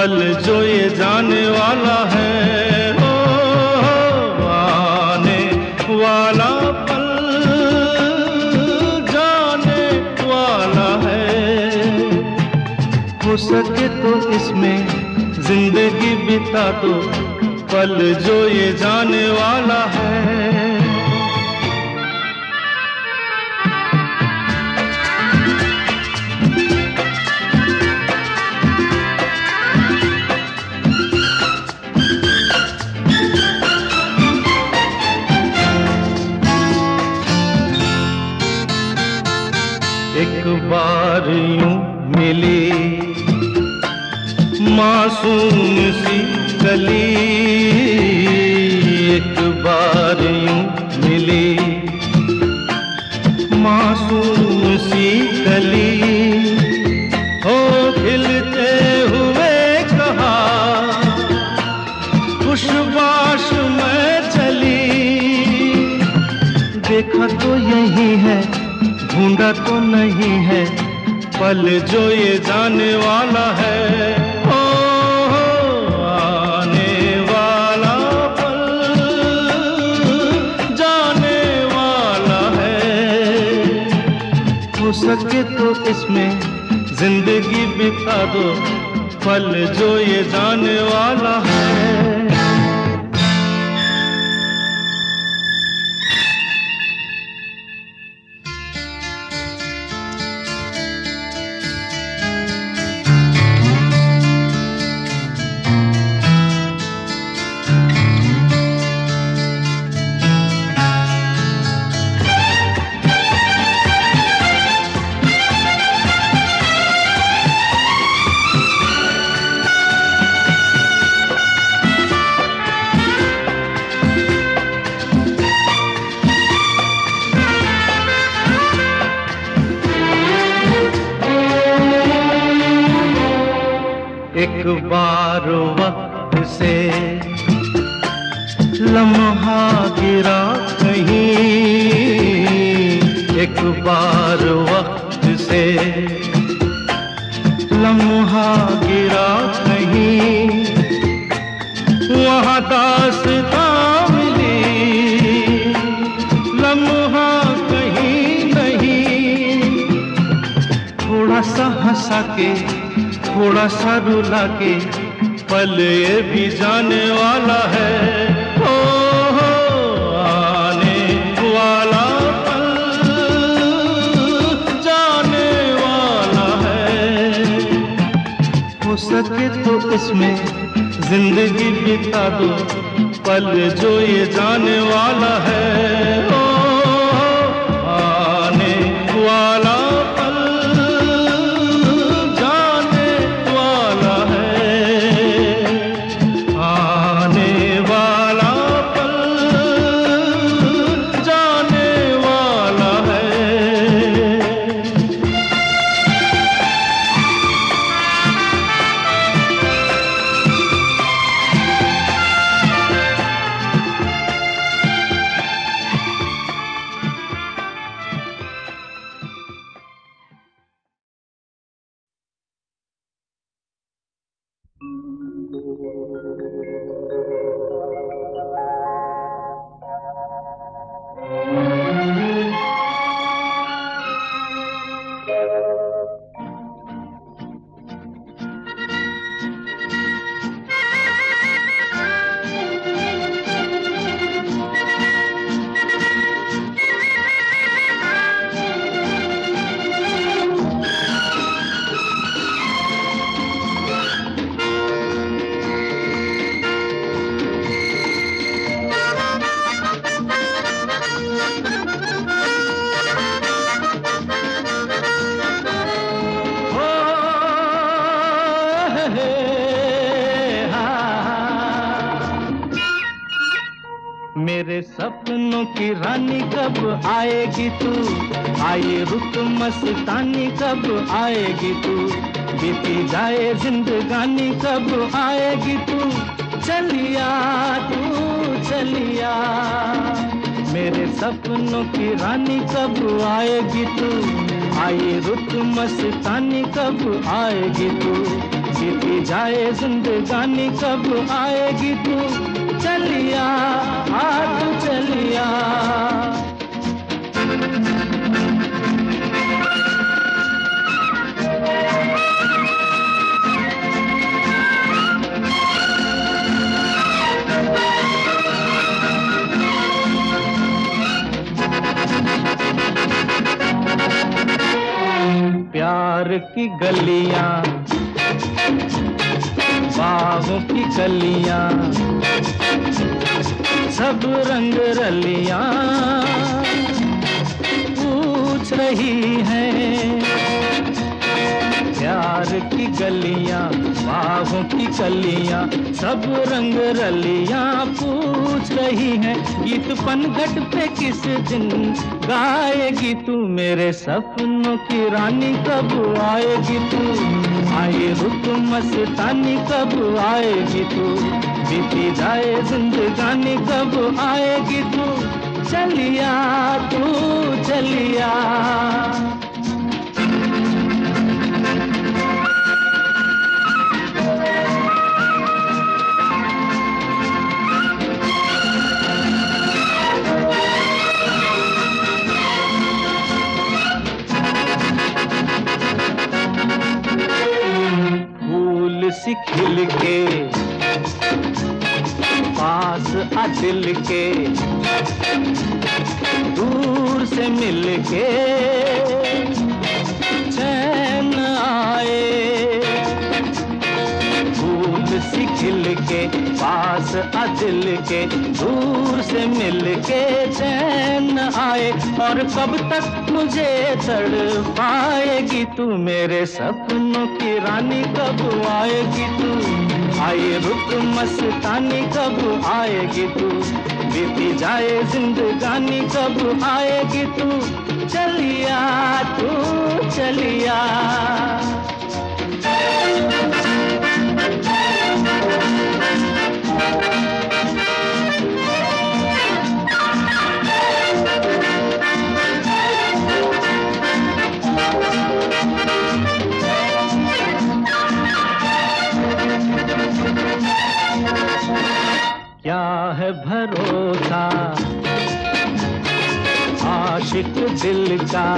पल जो ये जाने वाला है। हो आने वाला पल जाने वाला है। हो सके तो इसमें ज़िंदगी बिता दो। पल जो ये जाने वाला है। मासूम सी कली। एक बार यूँ मिली। मासूम सी कली। हो खिलते हुए कहा। खुशबाश में चली। देखा तो यही है, ढूंढा तो नहीं है। पल जो ये जाने वाला है। सके तो इसमें ज़िंदगी बिता दो पल जो ये जाने वाला है। बार वक्त से लम्हा गिरा कहीं, एक बार वक्त से लम्हा गिरा कहीं, वहाँ दासता मिली लम्हा कहीं के थोड़ा सा रुला के पल ये भी जाने वाला है। ओ हो, आने वाला पल जाने वाला है। हो सके तो इसमें ज़िंदगी बिता दो पल जो ये जाने वाला है। ओ सब रंग रलियाँ पूछ रही हैं। प्यार की गलियाँ, बाहों की कलियाँ सब रंग रलियाँ पूछ रही हैं। गीत पनघट पे किस दिन गाएगी तू मेरे सपनों की रानी? कब आएगी तू? आए रुक मस्तानी, कब आएगी तू? बीती जाए जिंदगानी कब आएगी तू? चलिया तू चलिया। फूल सी खिल के पास आ दिल के, दूर से मिल के चैन आए। फूल सी खिल के पास आ दिल के, दूर से मिल के चैन आए। और कब तक मुझे पाएगी तू मेरे सपनों की रानी, कब आएगी तू आए रुक मस्तानी कब आएगी तू? बीती जाए जिंदगानी, कब आएगी तू? चलिया तू, चलिया। भरोसा। आशिक दिल का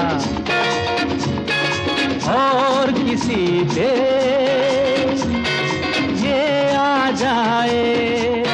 और किसी पे ये आ जाए।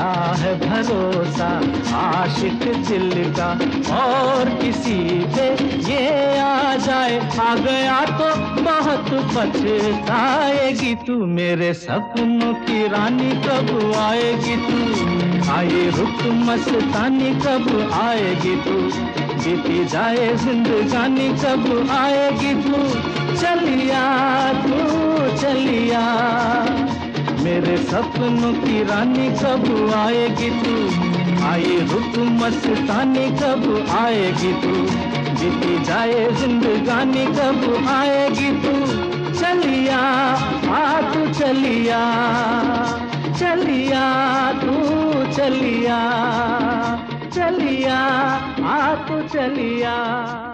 क्या है भरोसा? आशिक दिल का। और किसी पे ये आ जाए, आ गया तो बहुत पछताएगी तू मेरे सपनों की रानी, कब आएगी तू? आए रुक मस्तानी, कब आएगी तू? बीती जाए जिंदगानी, कब आएगी तू? चलिया तू, चलिया। मेरे सपनों की रानी कब आएगी तू? आए रुक मस्तानी कब आएगी तू? बीती जाए जिंदगानी कब आएगी तू? चलिया, आ तू चलिया चलिया तू चलिया चलिया, आ तू चलिया।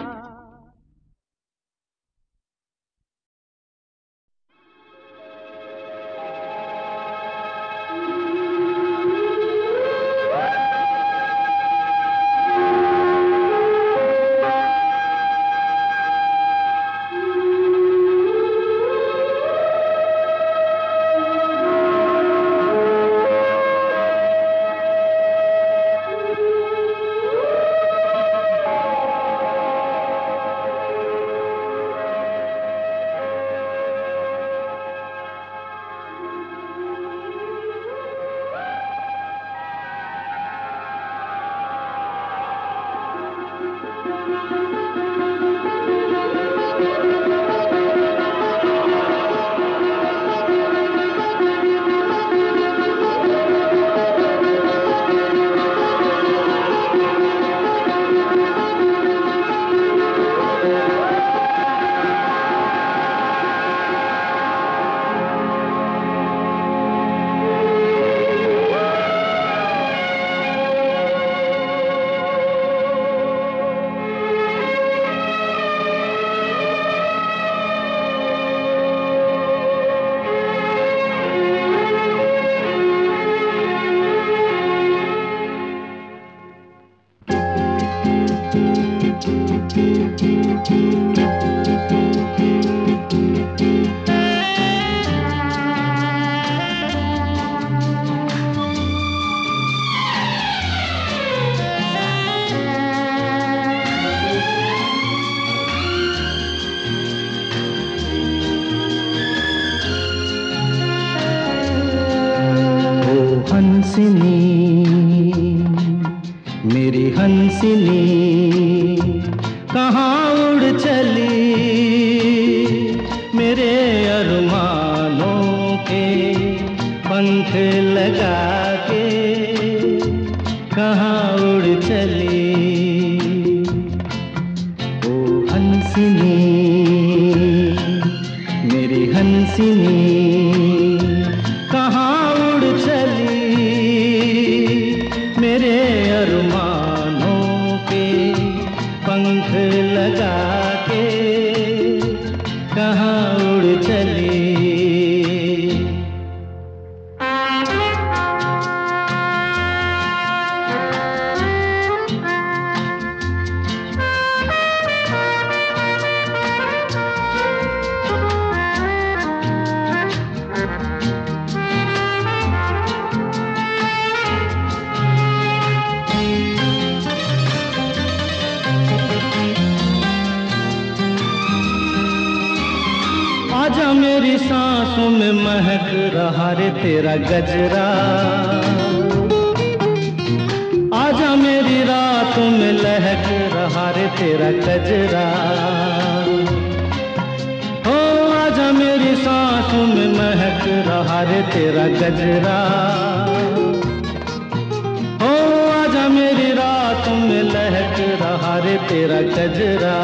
गजरा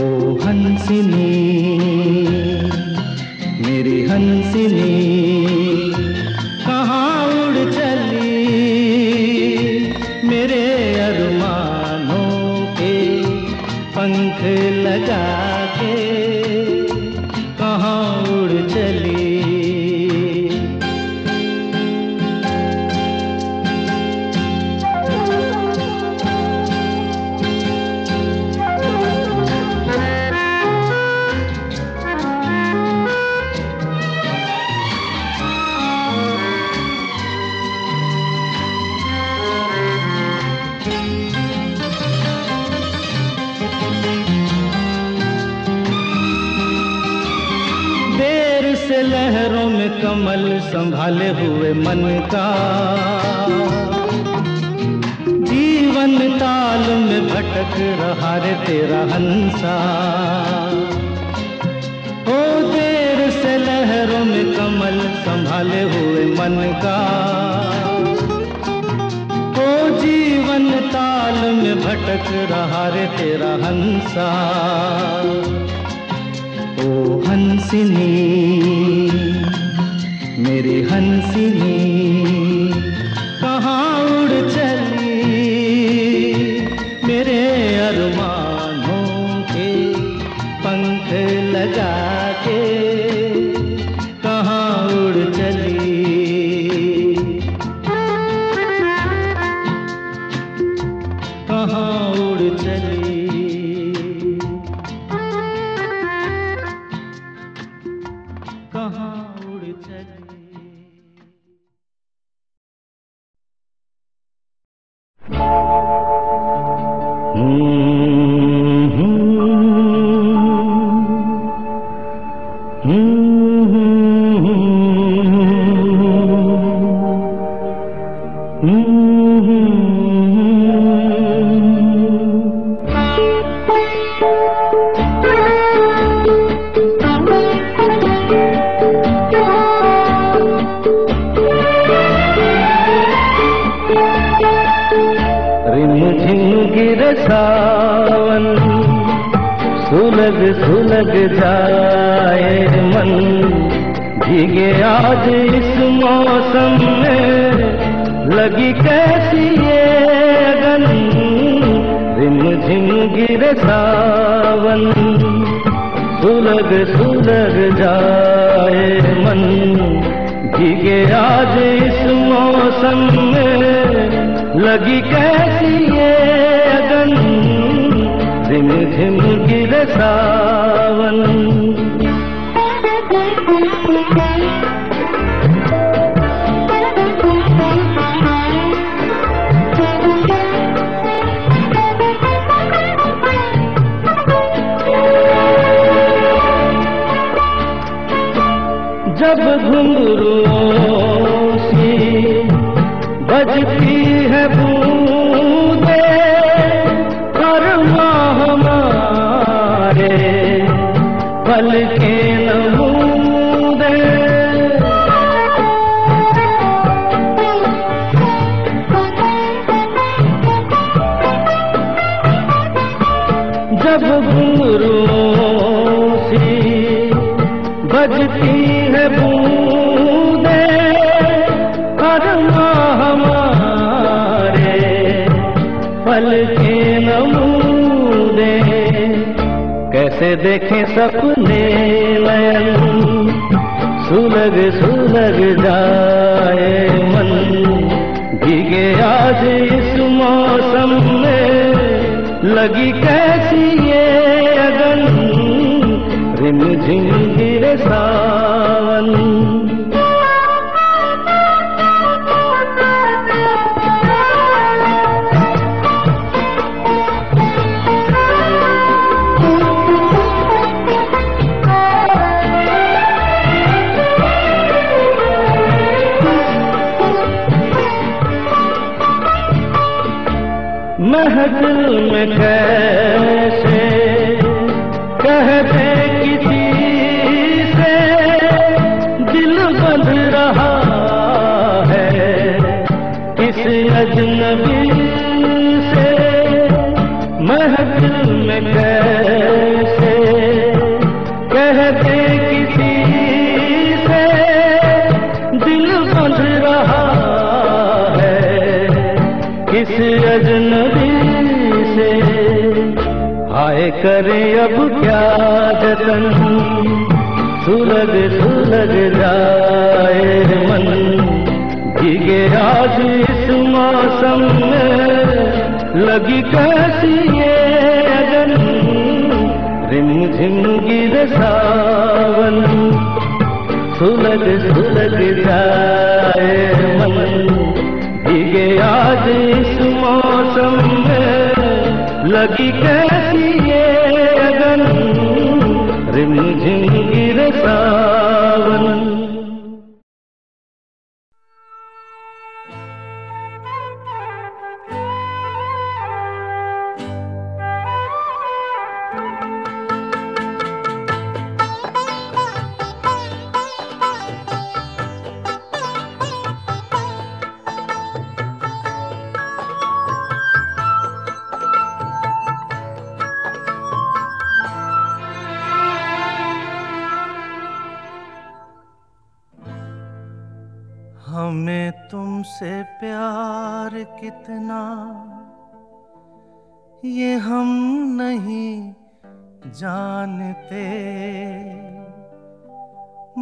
ओ हंसिनी मेरी हंसिनी। हाल हुए मन का। जीवन ताल में भटक रहा रे तेरा हंसा। ओ देर से लहरों में कमल संभाले हुए मन का। ओ जीवन ताल में भटक रहा रे तेरा हंसा। ओ हंसिनी। मेरे हंसिनी जब घुंघरू कैसे देखें सपने नयन। सुलग सुलग जाए मन। भीगे आज इस मौसम में। लगी कैसी ये अगन? रिम झिम गिरे सावन। महफिल में कैसे कहते किसी से दिल बंध रहा है किस अजनबी करे अब क्या जतन? सुलग सुलग जाए मन। भीगे आज इस मौसम में लगी कैसी ये अगन रिम झिम गिर सावन। सुलग सुलग जाए मन। भीगे आज इस मौसम में लगी कैसी रिम झिम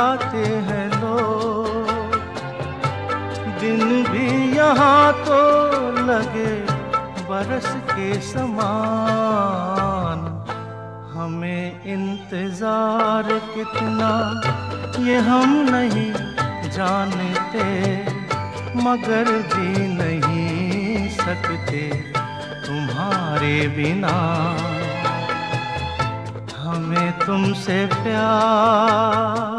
बिताते हैं लोग। दिन भी यहाँ तो लगे बरस के समान। हमें इंतज़ार कितना, ये हम नहीं जानते। मगर जी नहीं सकते तुम्हारे बिना। हमें तुमसे प्यार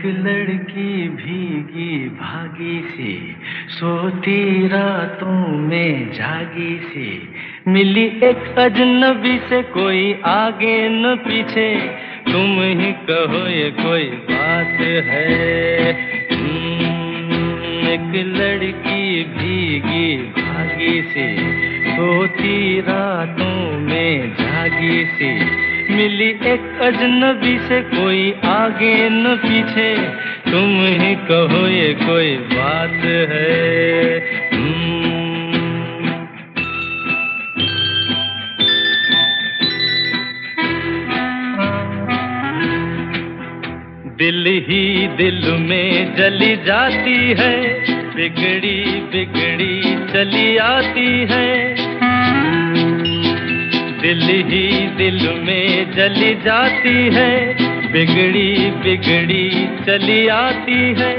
एक लड़की भीगी भागी सी, सोती रातों में जागी सी। मिली एक अजनबी से कोई आगे न पीछे, तुम ही कहो ये कोई बात है। एक लड़की भीगी भागी सी, सोती रातों में जागी सी। मिली एक अजनबी से कोई आगे न पीछे। तुम ही कहो ये कोई बात है। हम्म। दिल ही दिल में जली जाती है, बिगड़ी बिगड़ी चली आती है। दिल ही दिल में जली जाती है, बिगड़ी बिगड़ी चली आती है।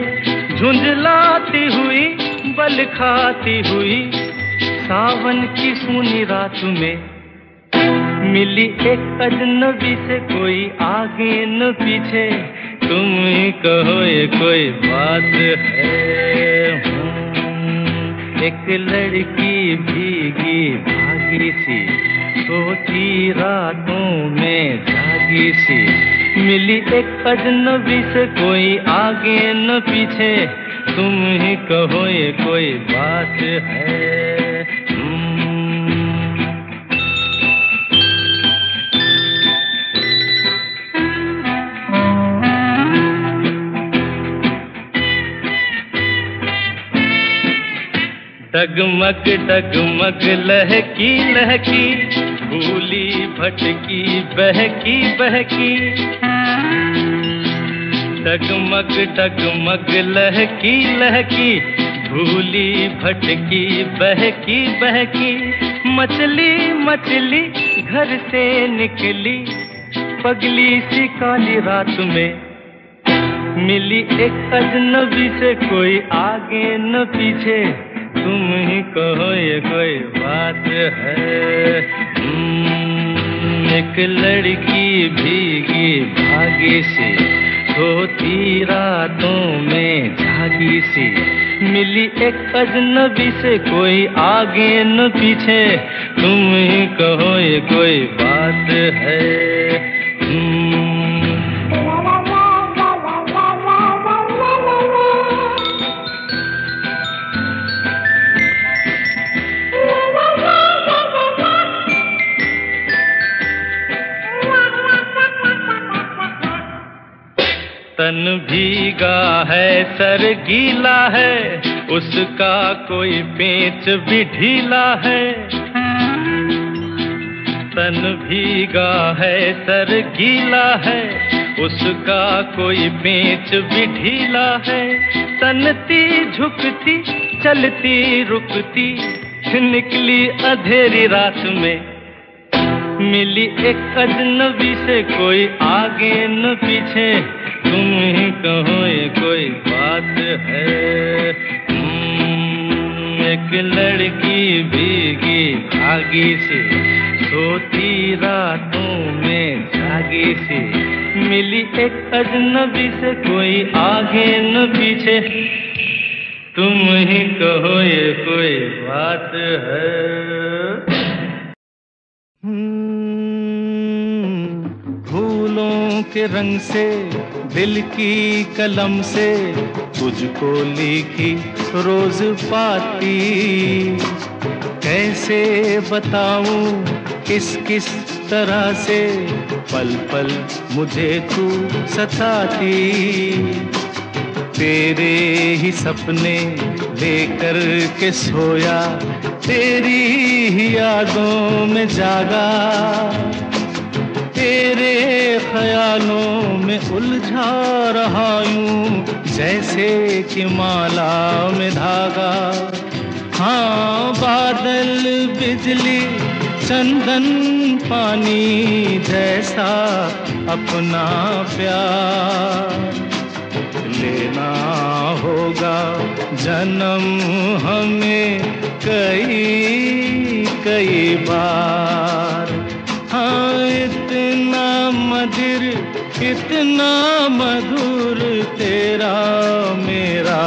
झुंझलाती हुई, बल खाती हुई, सावन की सुनी रात में। मिली एक अजनबी से कोई आगे न पीछे, तुम ही कहो ये कोई बात है। एक लड़की भीगी भागी सी। सोती रातों में जागी सी। मिली एक अजनबी से कोई आगे न पीछे। तुम ही कहो ये कोई बात है। डगमग डगमग, लहकी लहकी भूली भटकी, बहकी बहकी। डगमग डगमग, लहकी लहकी भूली भटकी, बहकी बहकी। मछली मछली घर से निकली, पगली सी काली रात में। मिली एक अजनबी से कोई आगे न पीछे। तुम ही कहो ये कोई बात है। हम्म, एक लड़की भीगी भागी सी सोती रातों में जागी सी। मिली एक अजनबी से कोई आगे न पीछे। तुम ही कहो ये कोई बात है। तन भीगा है, सर गीला है, उसका कोई पेच भी ढीला है। तन भीगा है, सर गीला है, उसका कोई पेच भी ढीला है। तनती झुकती, चलती रुकती, निकली अधेरी रात में मिली एक अजनबी से कोई आगे न पीछे। तुम ही कहो ये कोई बात है। हम्म, एक लड़की भीगी भागी सी सोती रातों में जागी सी। मिली एक अजनबी से कोई आगे न पीछे। तुम ही कहो ये कोई बात है। फूलों के रंग से, दिल की कलम से तुझको लिखी रोज पाती। कैसे बताऊँ किस किस तरह से पल पल मुझे तू सताती। तेरे ही सपने लेकर के सोया, तेरी ही यादों में जागा। तेरे ख्यालों में उलझा रहा यूँ, जैसे कि माला में धागा। हाँ बादल, बिजली, चंदन, पानी जैसा अपना प्यार। लेना होगा जन्म हमें कई कई बार। मधुर कितना मधुर तेरा मेरा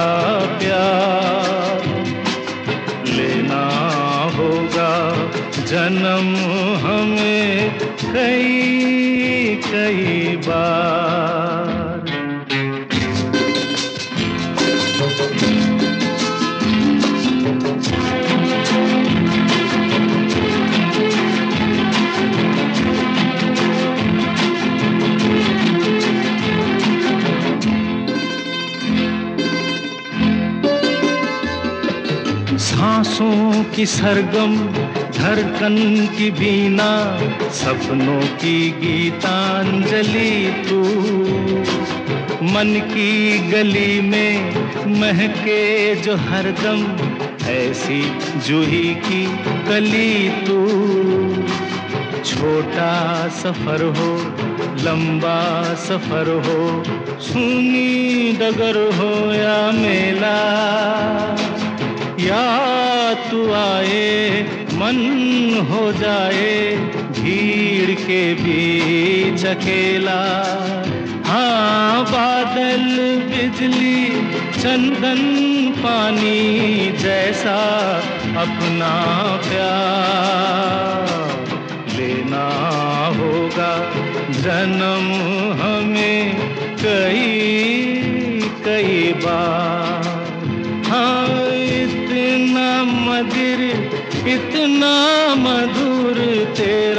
प्यार। लेना होगा जन्म हमें कई कई सांसों की सरगम, धड़कन की बीना, सपनों की गीतांजलि तू। मन की गली में महके जो हरदम, ऐसी जूही की कली तू। छोटा सफ़र हो, लंबा सफ़र हो सुनी डगर हो या मेला या तू आए, मन हो जाए, भीड़ के बीच अकेला। हाँ बादल, बिजली, चंदन, पानी जैसा अपना प्यार। लेना होगा जन्म हमें कई कई बार। इतना मधुर तेरा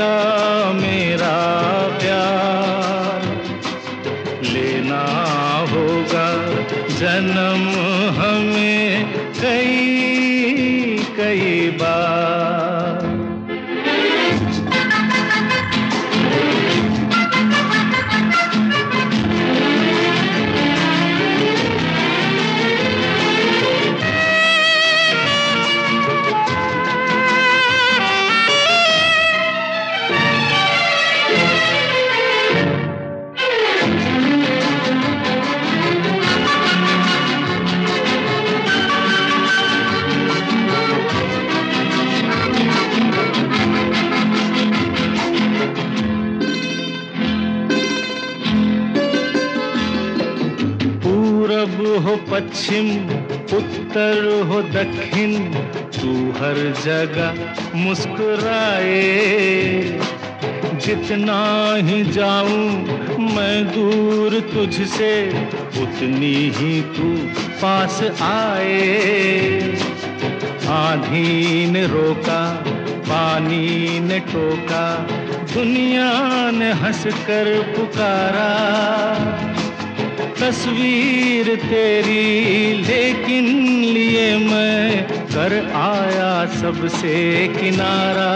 उत्तर हो दक्षिण, तू हर जगह मुस्कुराए। जितना ही जाऊँ मैं दूर तुझसे, उतनी ही तू पास आए। आंधी ने रोका, पानी ने टोका, दुनिया ने हंसकर पुकारा। तस्वीर तेरी, लेकिन लिए मैं कर आया सबसे किनारा।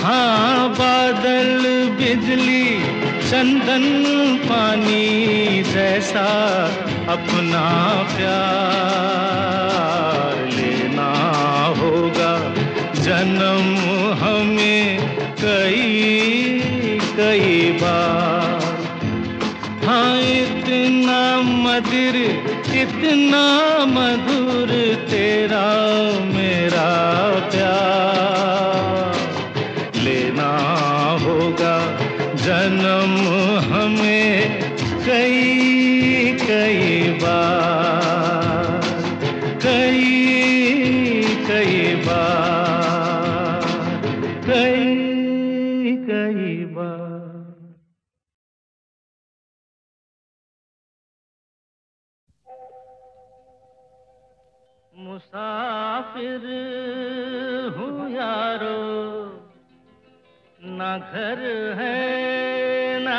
हाँ बादल, बिजली, चंदन, पानी जैसा अपना प्यार लेना होगा। जन्म हमें कई कई बार मधुर इतना मधुर तेरा मेरा। घर है ना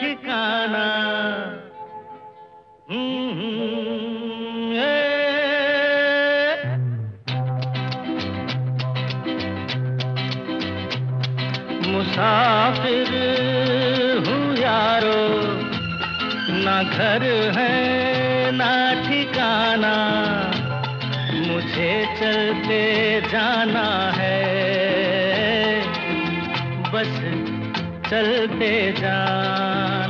ठिकाना हम्म, मुसाफिर हूँ यारो, ना घर है ना ठिकाना मुझे चलते जाना है बस चलते जा।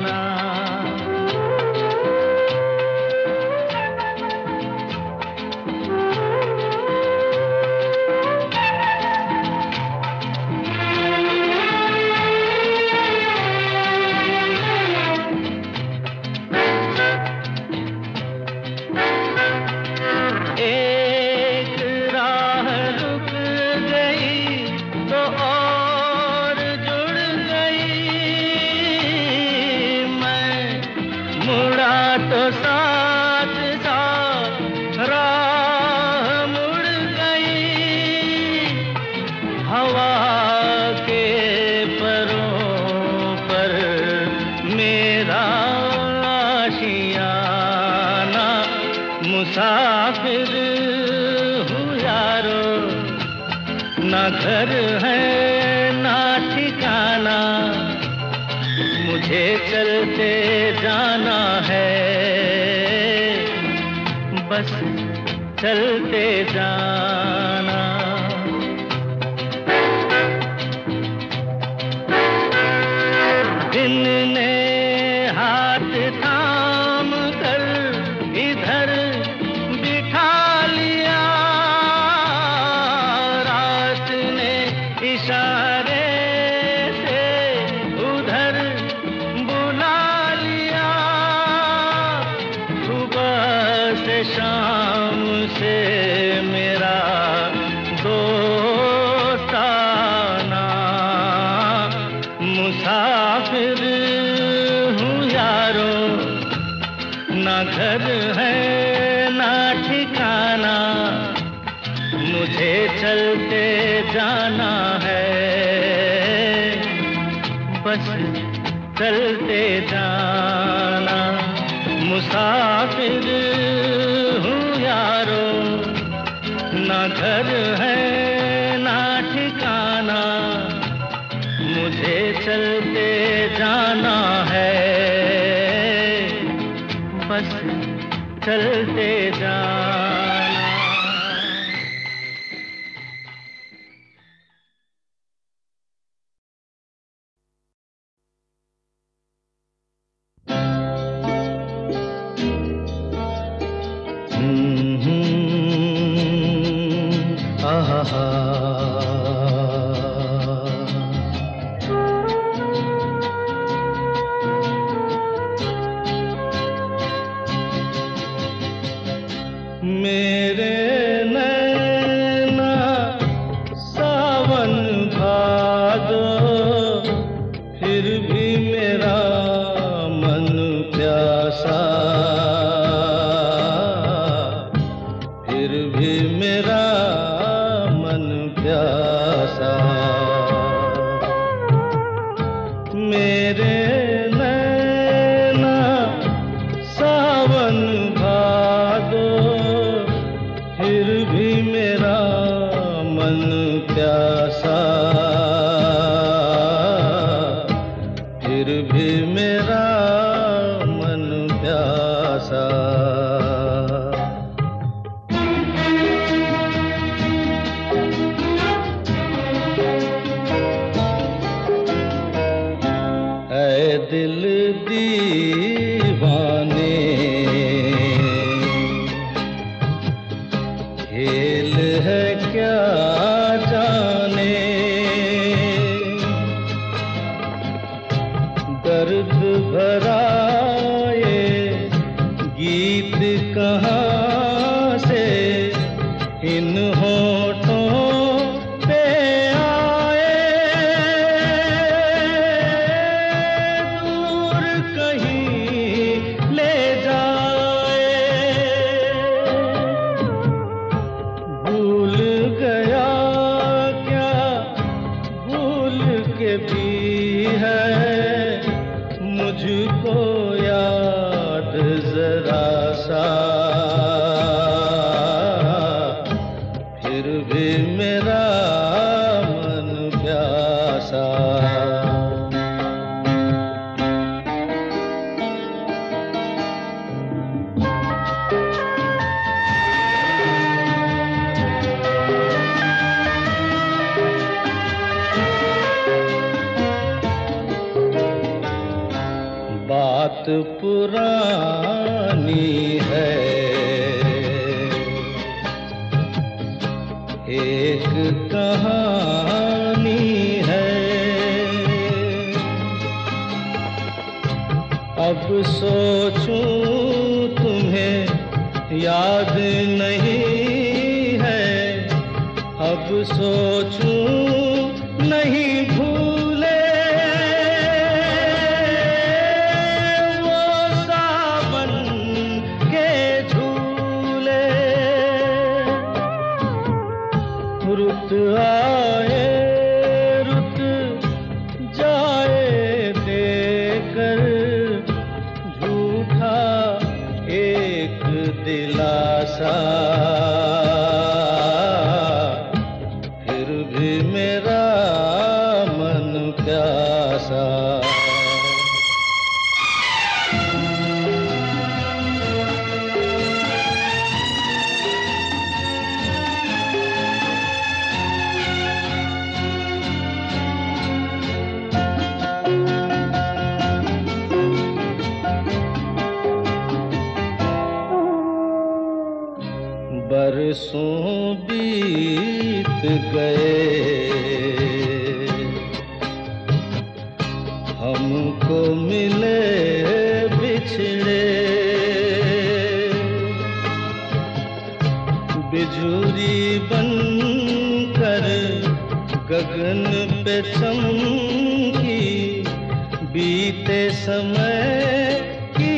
समय की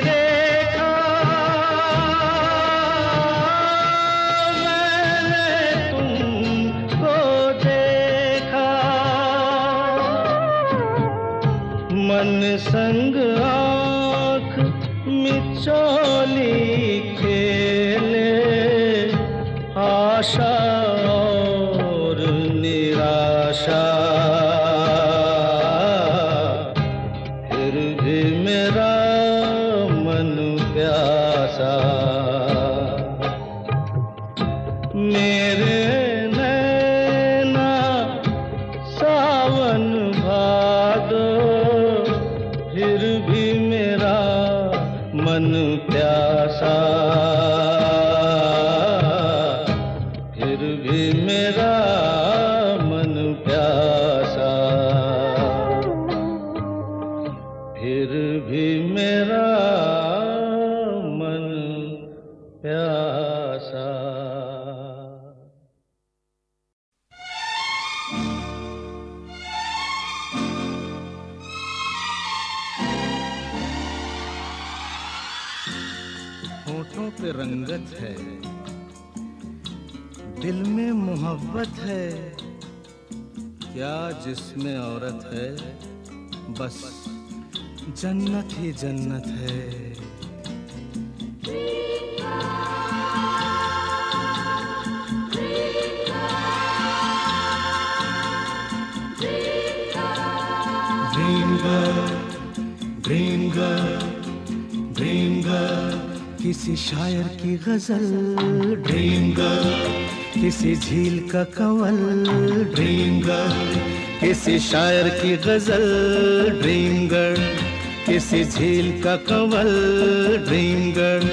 रेखा। मैंने तुमको देखा। मन संग आँख मिचौली खेले। आशा जन्नत ही जन्नत है। Dream girl dream girl dream girl किसी शायर की गज़ल। ड्रीम गर्ल किसी झील का कवल। ड्रीम गर्ल किसी शायर की गज़ल। ड्रीम गर्ल किसी झील का कवल ड्रीम गर्ल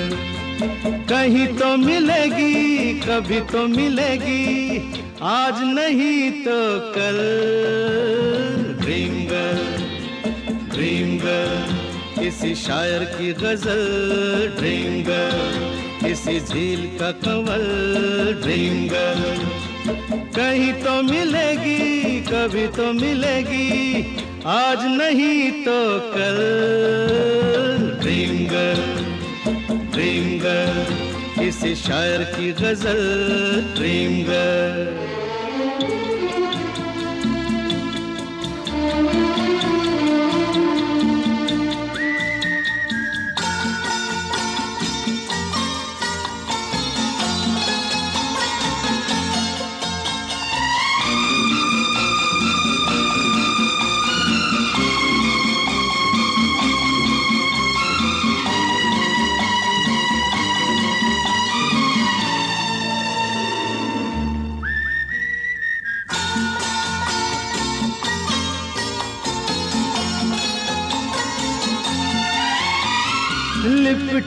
कहीं तो मिलेगी, कभी तो मिलेगी। आज नहीं तो कल। ड्रीम गर्ल ड्रीम किसी शायर की गज़ल। ड्रीम गर्ल किसी झील का कंवल। ड्रीम गर्ल कहीं तो मिलेगी, कभी तो मिलेगी। आज नहीं तो कल। ड्रीम गर्ल किसी शायर की गज़ल। ड्रीम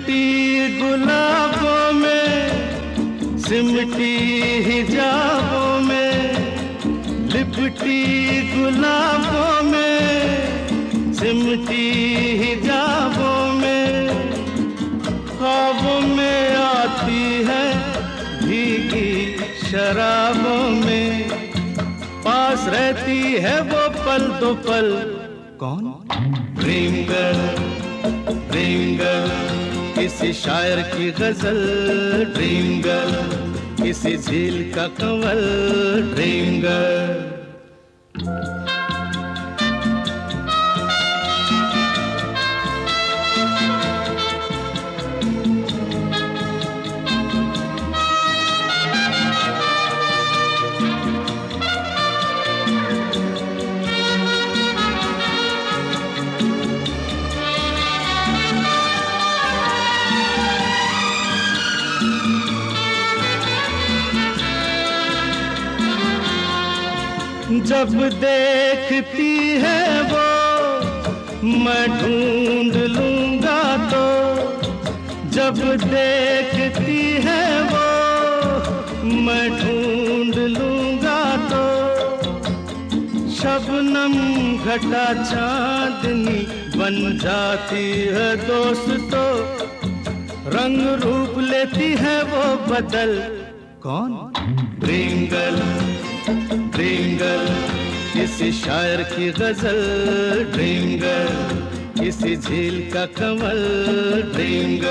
लिपटी गुलाबों में सिमटी हिजाबों में लिपटी गुलाबों में सिमटी हिजाबों में। ख्वाबों में आती है भीगी शराबों में। पास रहती है वो पल दो पल। कौन? ड्रीम गर्ल ड्रीम गर्ल किसी शायर की गज़ल ड्रीम गर्ल। किसी झील का कंवल ड्रीम गर्ल। जब देखती है वो, मैं ढूंढ लूँगा तो। जब देखती है वो, मैं ढूंढ लूँगा तो। शबनम घटा चांदनी बन जाती है दोस्त। रंग रूप लेती है वो बदल। कौन? ड्रीम ड्रीम किसी शायर की गज़ल। ड्रिंगर किसी झील का कमल ड्रीम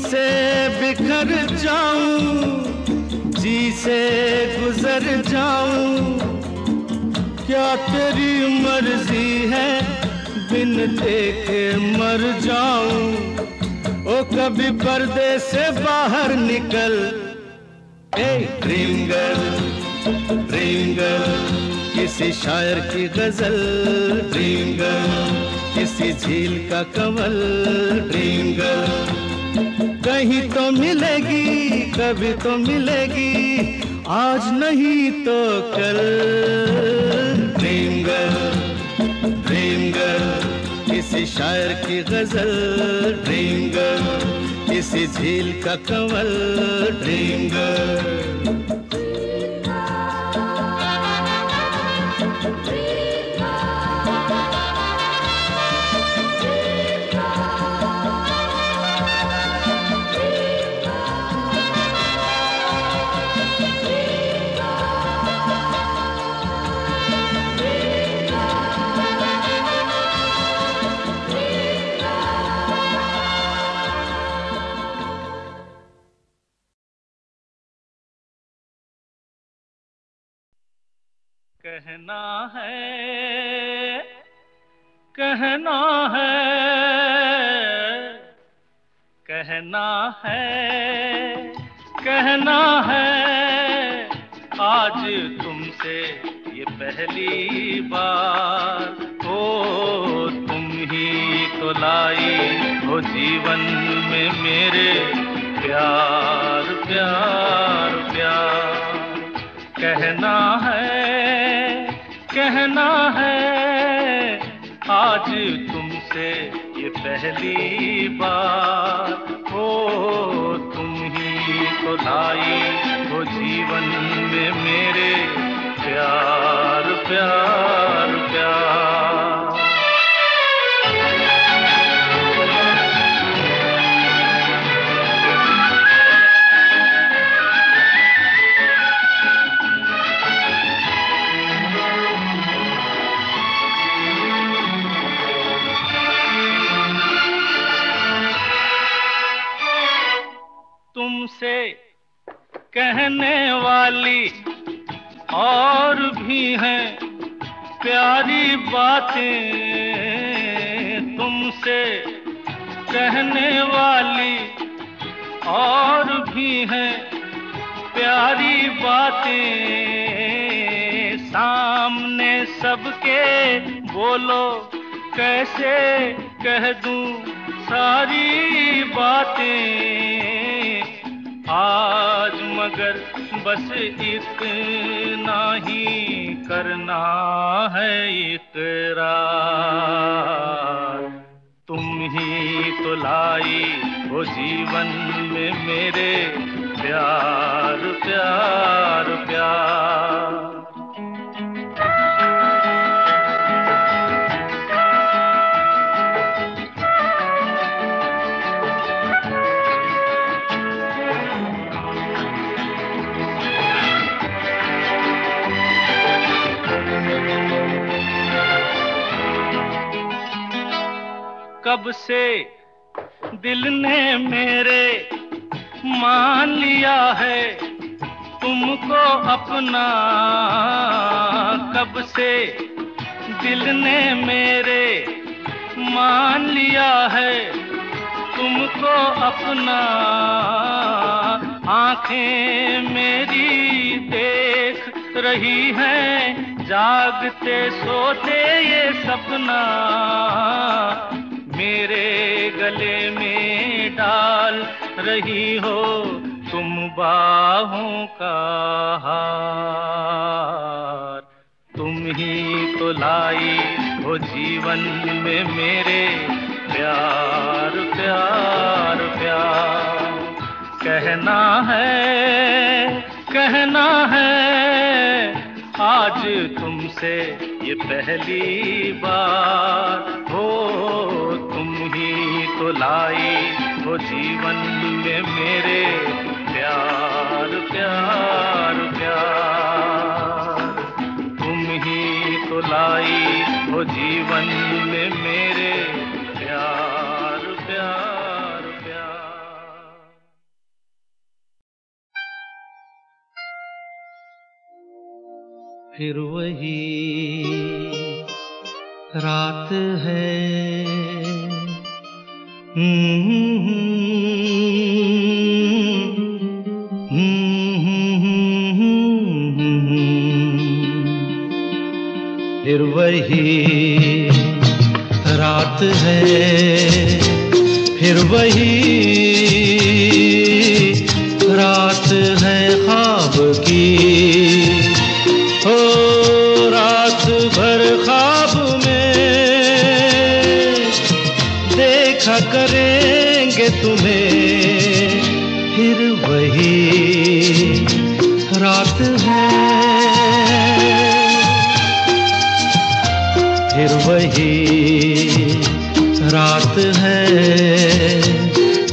से बिखर जाऊँ जी से गुजर जाऊँ, क्या तेरी मर्ज़ी है बिन देखे मर जाऊँ? ओ कभी पर्दे से बाहर निकल। ए ड्रीम गर्ल ड्रीम गर्ल किसी शायर की गज़ल। ड्रीम गर्ल किसी झील का कमल ड्रीम गर्ल कहीं तो मिलेगी, कभी तो मिलेगी। आज नहीं तो कल। ड्रीम गर्ल ड्रीम गर्ल किसी शायर की गज़ल। ड्रीम गर्ल किसी झील का कंवल। ड्रीम गर्ल सोते ये सपना मेरे गले में डाल रही हो तुम बाहों का हार। तुम ही तो लाई हो जीवन में मेरे प्यार प्यार प्यार। कहना है कहना है आज तुमसे ये पहली बार हो, तुम ही तो लाई हो जीवन में मेरे प्यार प्यार प्यार। तुम ही तो लाई हो जीवन में फिर वही रात है। फिर वही रात है। फिर वही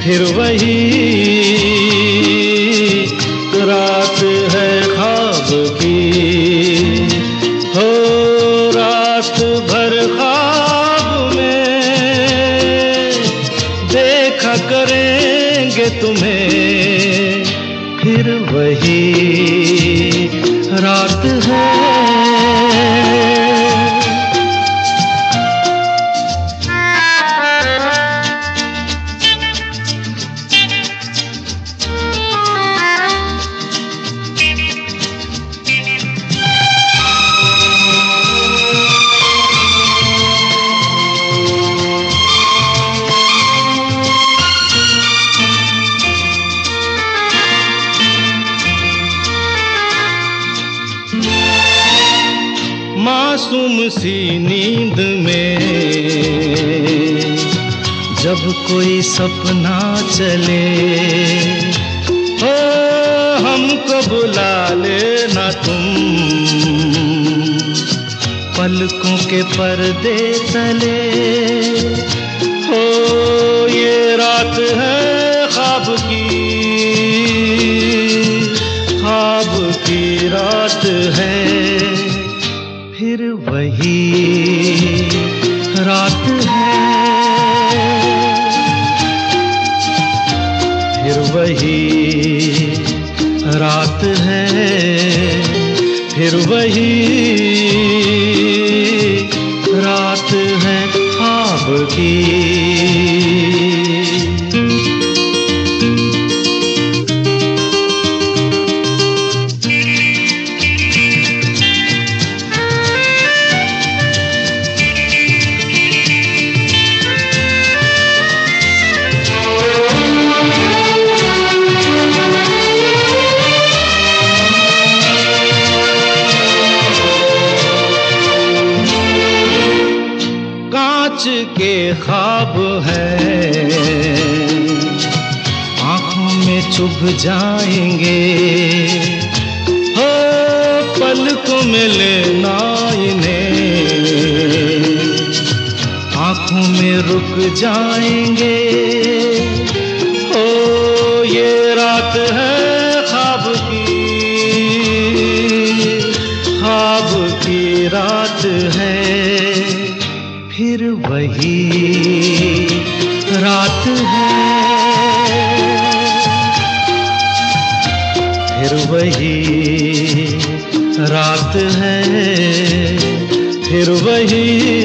फिर वही चले। हो हमको बुला लेना तुम। पलकों के पर्दे तले। हो ये रात है। वही रात है फिर वही रात है ख्वाब जाएँगे। हो पल को लेना इन्हें आँखों में रुक जाएँगे। फिर वही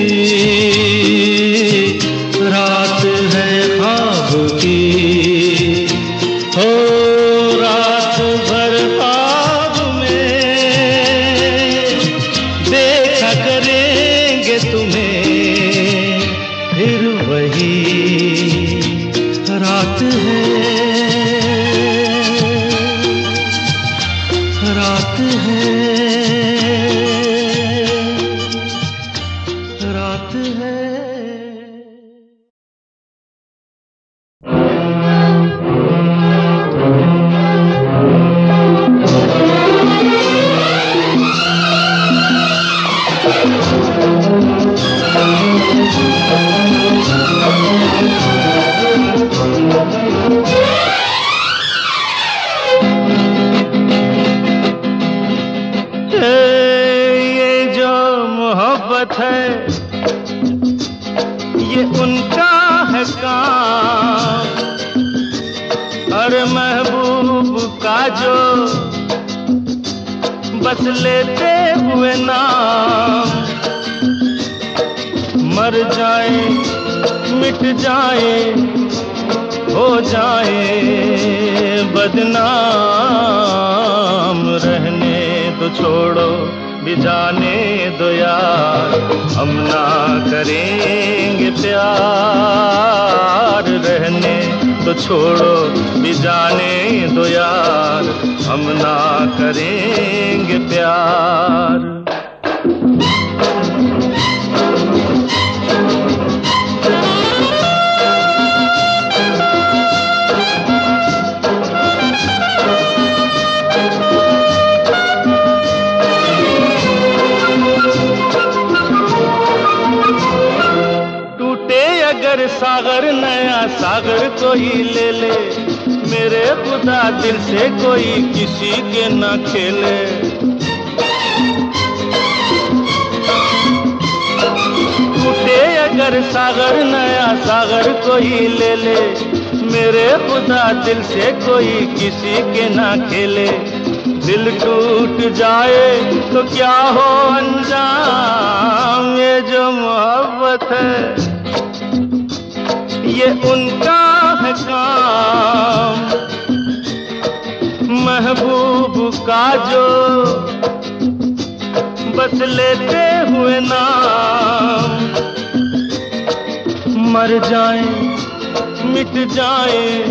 सागर कोई ले ले। मेरे खुदा दिल से कोई किसी के न खेले। टूटे अगर सागर, नया सागर कोई ले ले। मेरे खुदा दिल से कोई किसी के ना खेले। दिल टूट जाए तो क्या हो अंजाम? ये जो मोहब्बत है ये उनका है काम। महबूब का जो बस लेते हुए नाम। मर जाए, मिट जाए,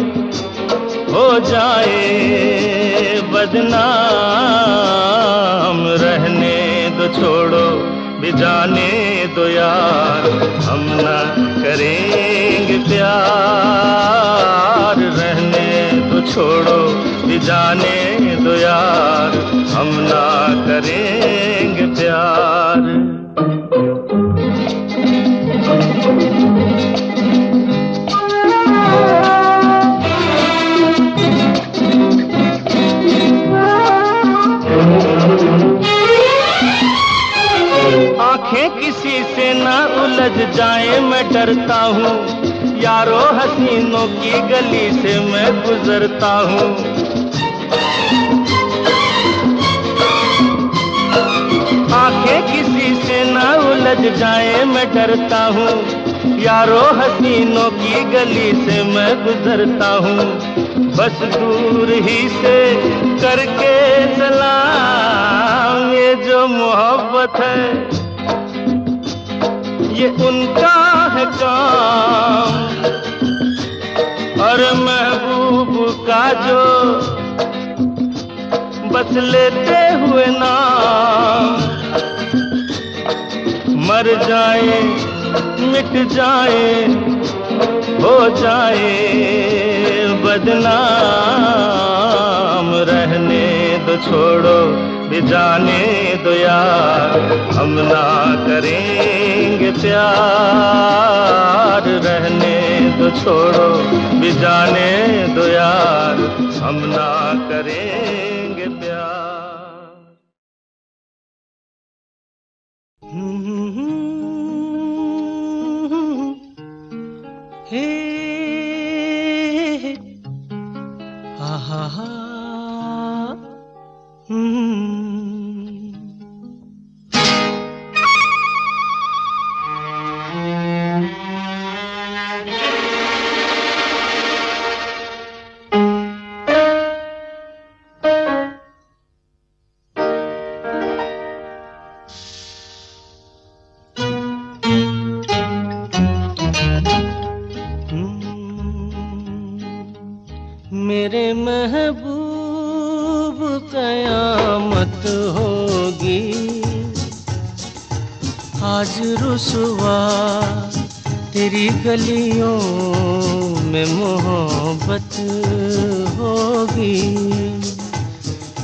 हो जाए बदनाम। रहने दो छोड़ो। भी जाने दो यार, हम ना करेंगे प्यार। रहने तो छोड़ो, भी जाने दो यार, हम ना करेंगे प्यार। उलझ जाए मैं डरता हूँ। यारो हसीनों की गली से मैं गुजरता हूँ। आँखें किसी से ना उलझ जाए मैं डरता हूँ। यारो हसीनों की गली से मैं गुजरता हूँ। बस दूर ही से करके चला ये जो मोहब्बत है। ये उनका है काम। और महबूब का जो बस लेते हुए नाम। मर जाए, मिट जाए, हो जाए बदनाम। रहने तो छोड़ो। भी जाने दो यार। हम ना करेंगे प्यार। रहने दो, छोड़ो। भी जाने दो यार। हम ना करेंगे गलियों में मोहब्बत होगी।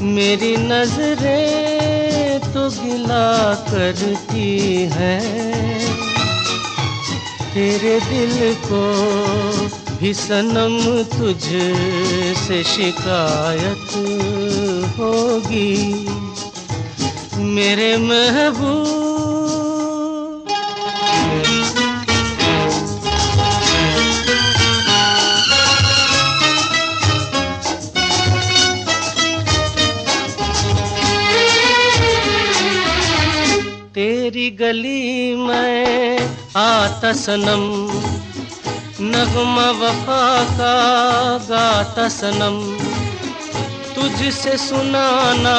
मेरी नज़रें तो गिला करती हैं। तेरे दिल को भी सनम तुझ से शिकायत होगी। मेरे महबूब आता सनम नगमा वफा का गाता सनम तुझसे सुनाना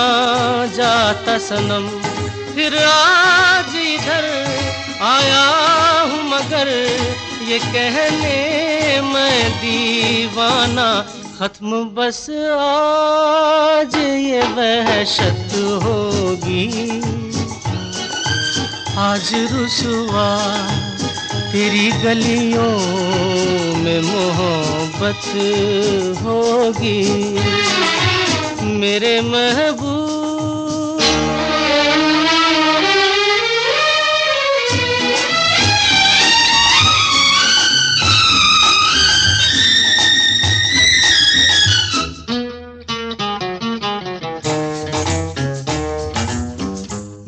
जाता सनम फिर आज इधर आया हूँ मगर ये कहने मैं दीवाना। खत्म बस आज ये वहशत होगी। आज रुसवा तेरी गलियों में मोहब्बत होगी। मेरे महबूब।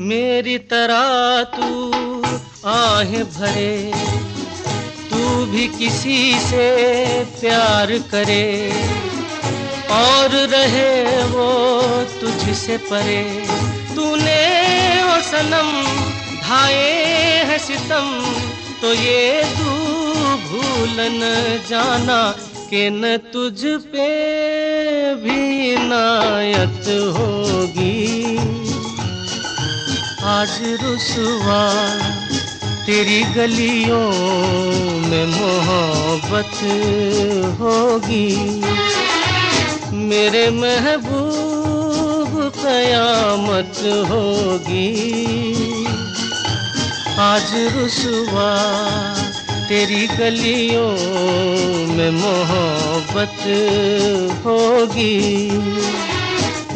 मेरी तरह तू आहें भरे भी किसी से प्यार करे और रहे वो तुझसे परे। तूने ओ सनम ढाए है सितम तो ये तू भूल न जाना कि न तुझ पे भी नायत होगी। आज रुसवा तेरी गलियों में मोहब्बत होगी। मेरे महबूब कयामत होगी। आज रुसवा तेरी गलियों में मोहब्बत होगी।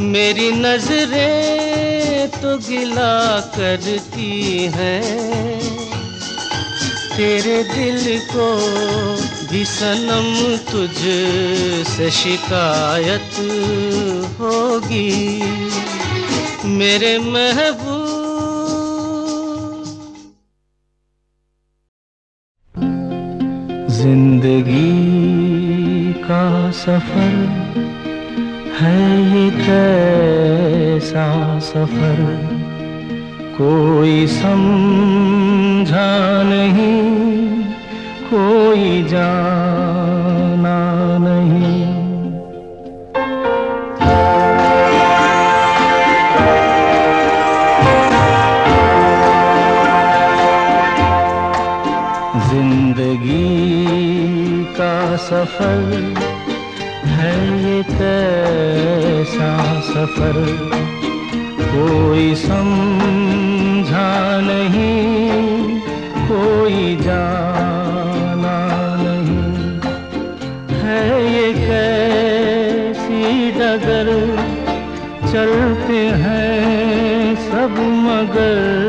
मेरी नज़रें तो गिला करती हैं। तेरे दिल को भी सनम तुझ से शिकायत होगी। मेरे महबूब। ज़िंदगी का सफ़र है ये कैसा सफ़र? कोई सम समझा नहीं, कोई जाना नहीं। ज़िंदगी का सफ़र है ये कैसा सफ़र? कोई समझा नहीं चलते हैं सब मगर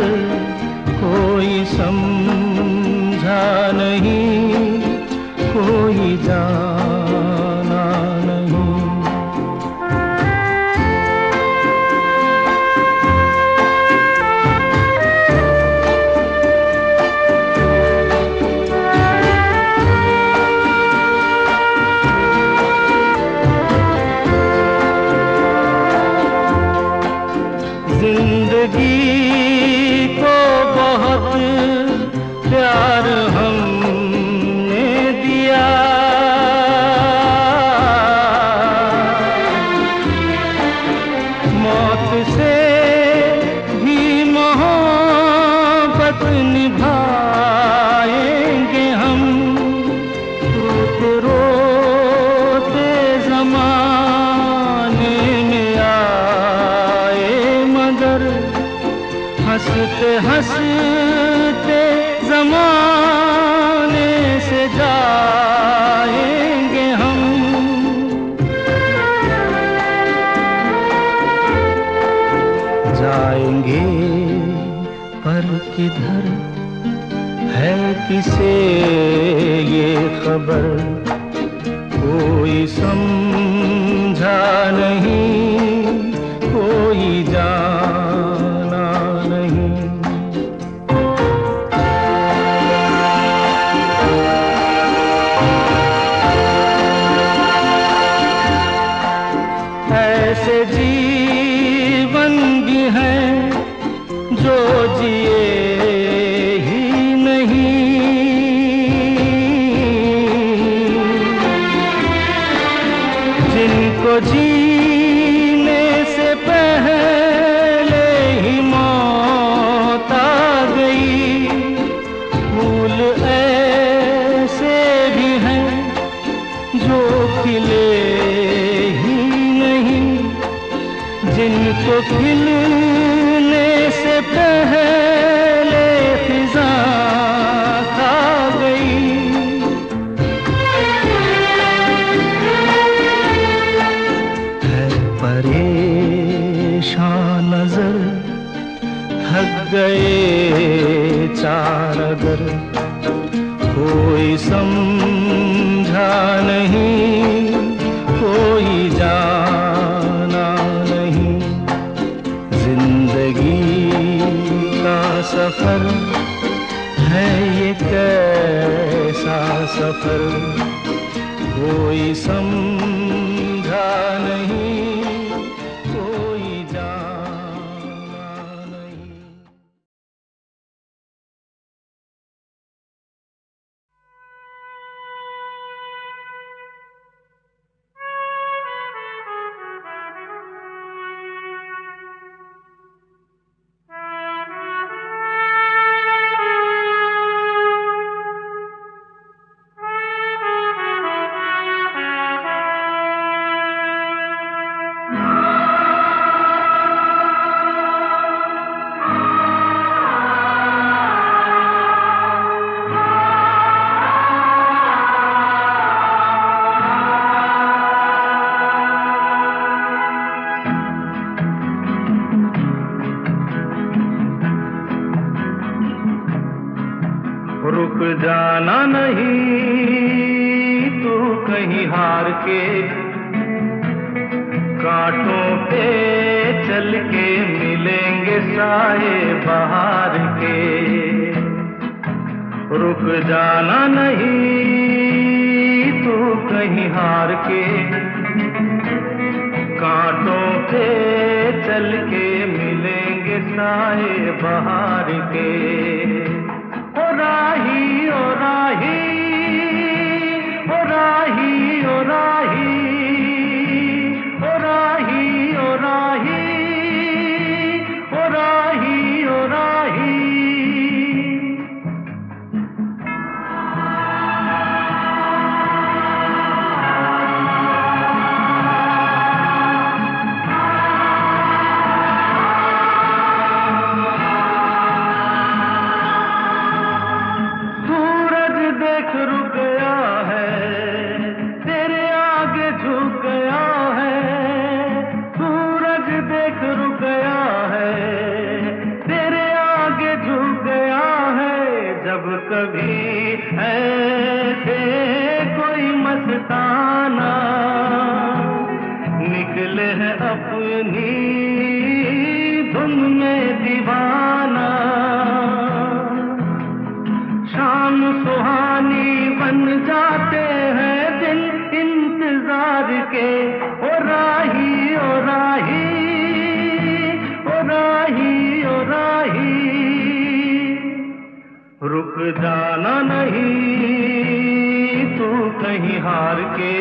नहीं हार के।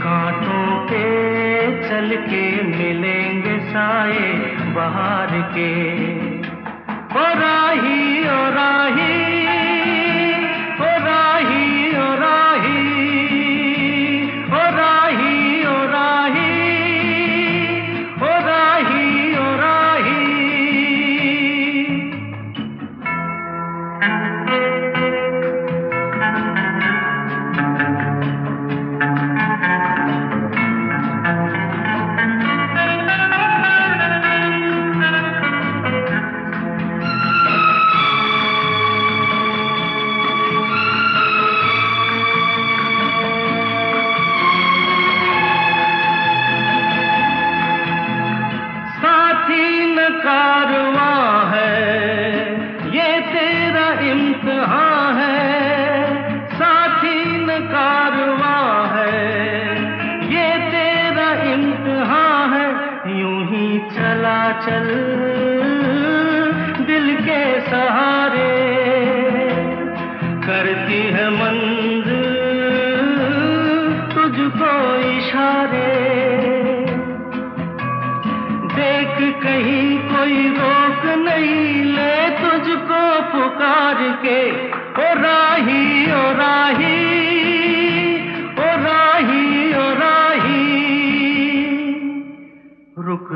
कांटों के चल के मिलेंगे साए बाहर के। और राही और राही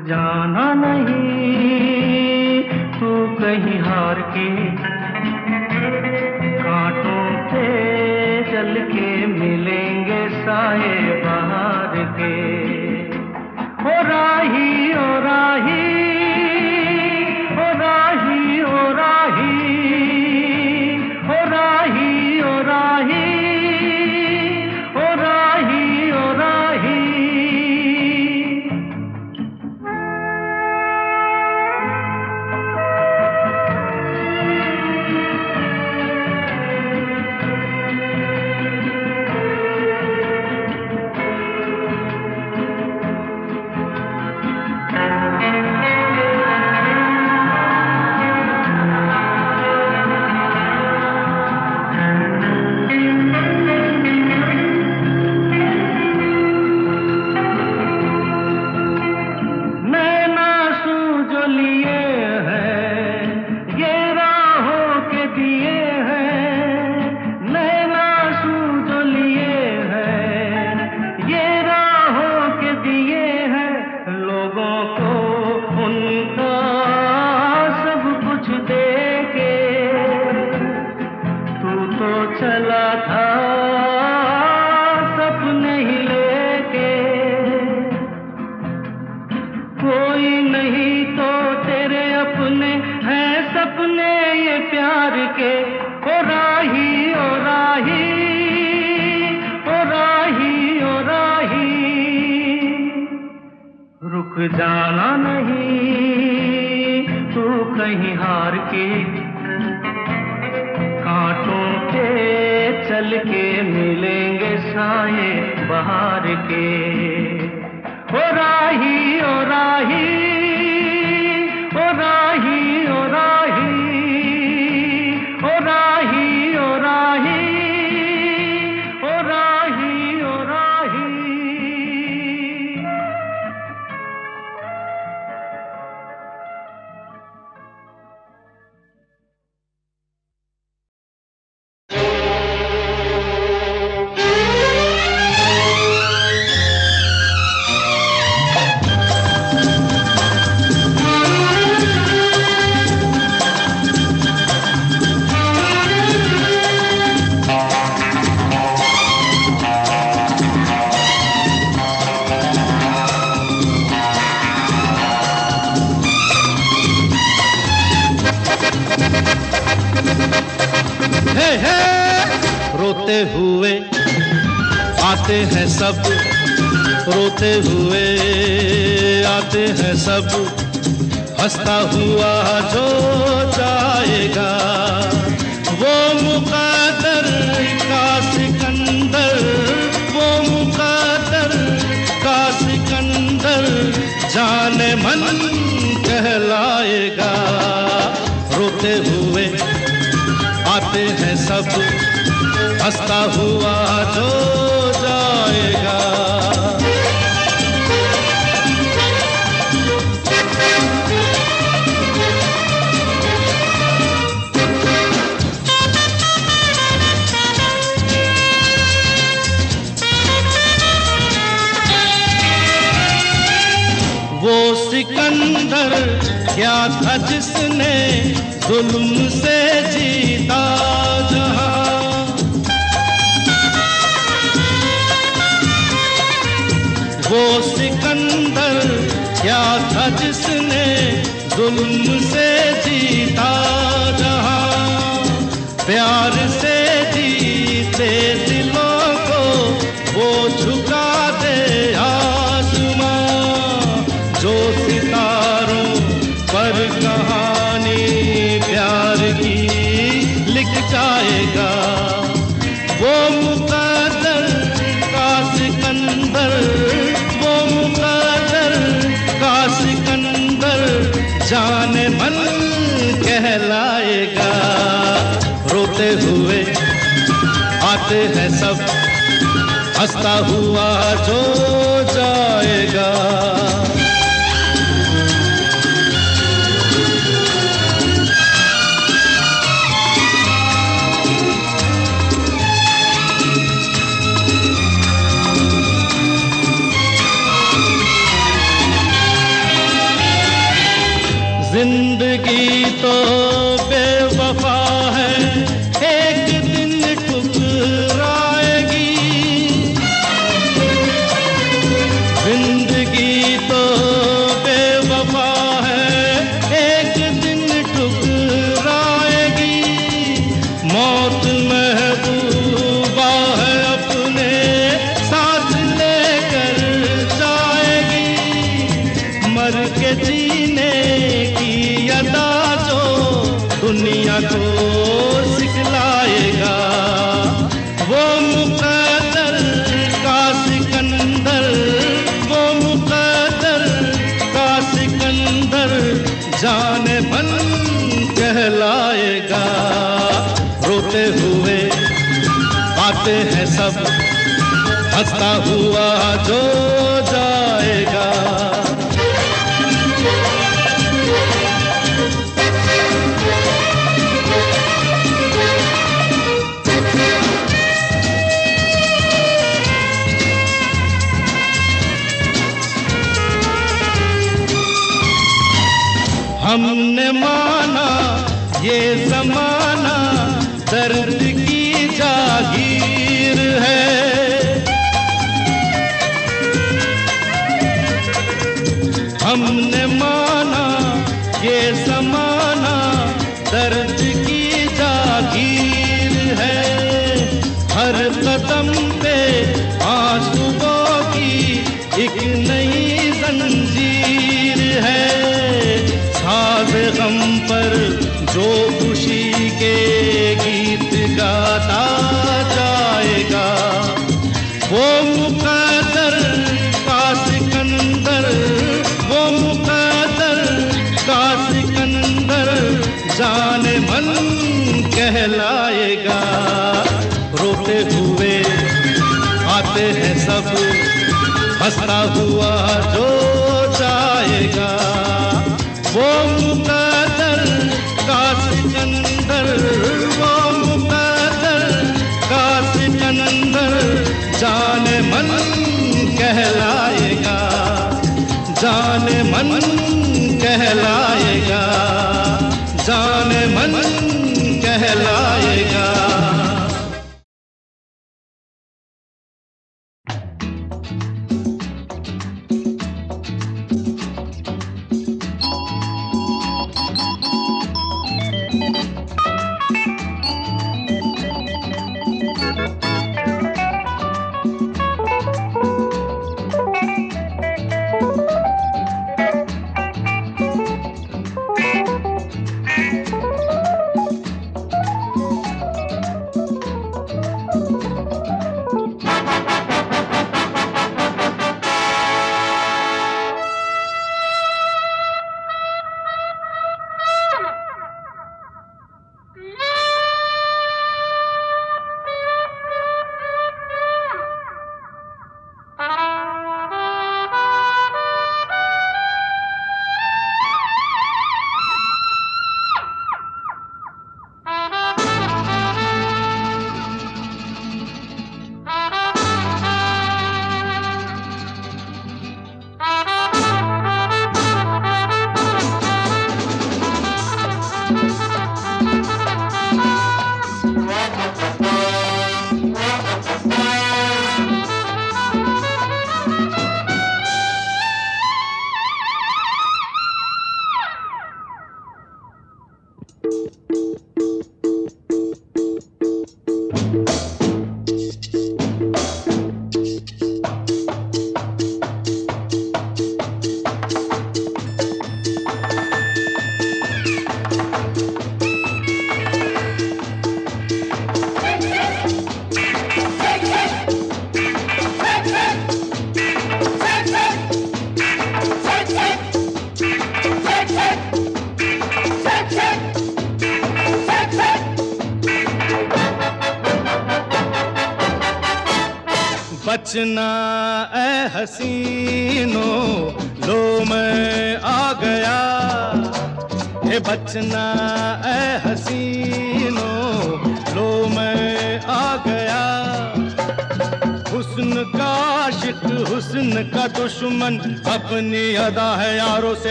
जाना नहीं तू कहीं हार के रुक जाना नहीं, तू कहीं हार के कांटों के चल के मिलेंगे साए बाहर के। ओ राही ओ राही। सब रोते हुए आते हैं सब। हंसता हुआ जो जाएगा, वो मुकादर का सिकंदर, वो मुकादर का सिकंदर जाने मन कहलाएगा। रोते हुए आते हैं सब, हंसता हुआ जो जाएगा। वो सिकंदर क्या था जिसने जुल्म से था जिसने जुल्म से जीता जहाँ। प्यार से आता हुआ जो जाएगा। ज़िंदगी तो बेवफा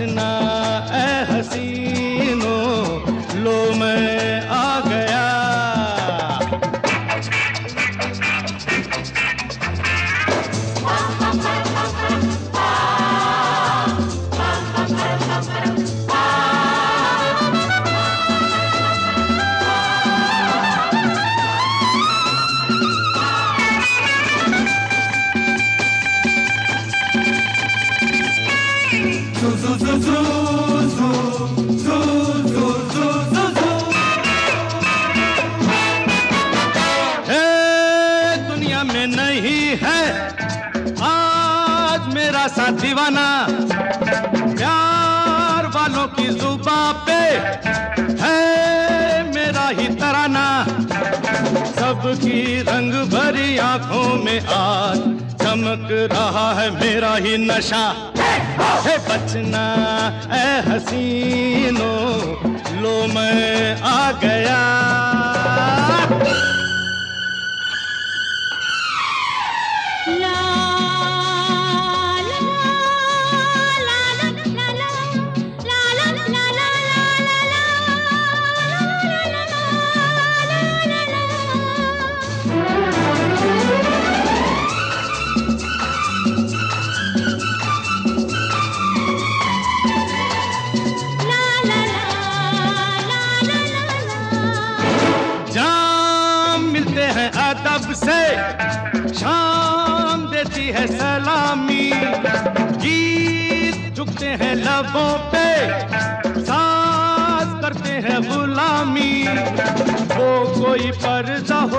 है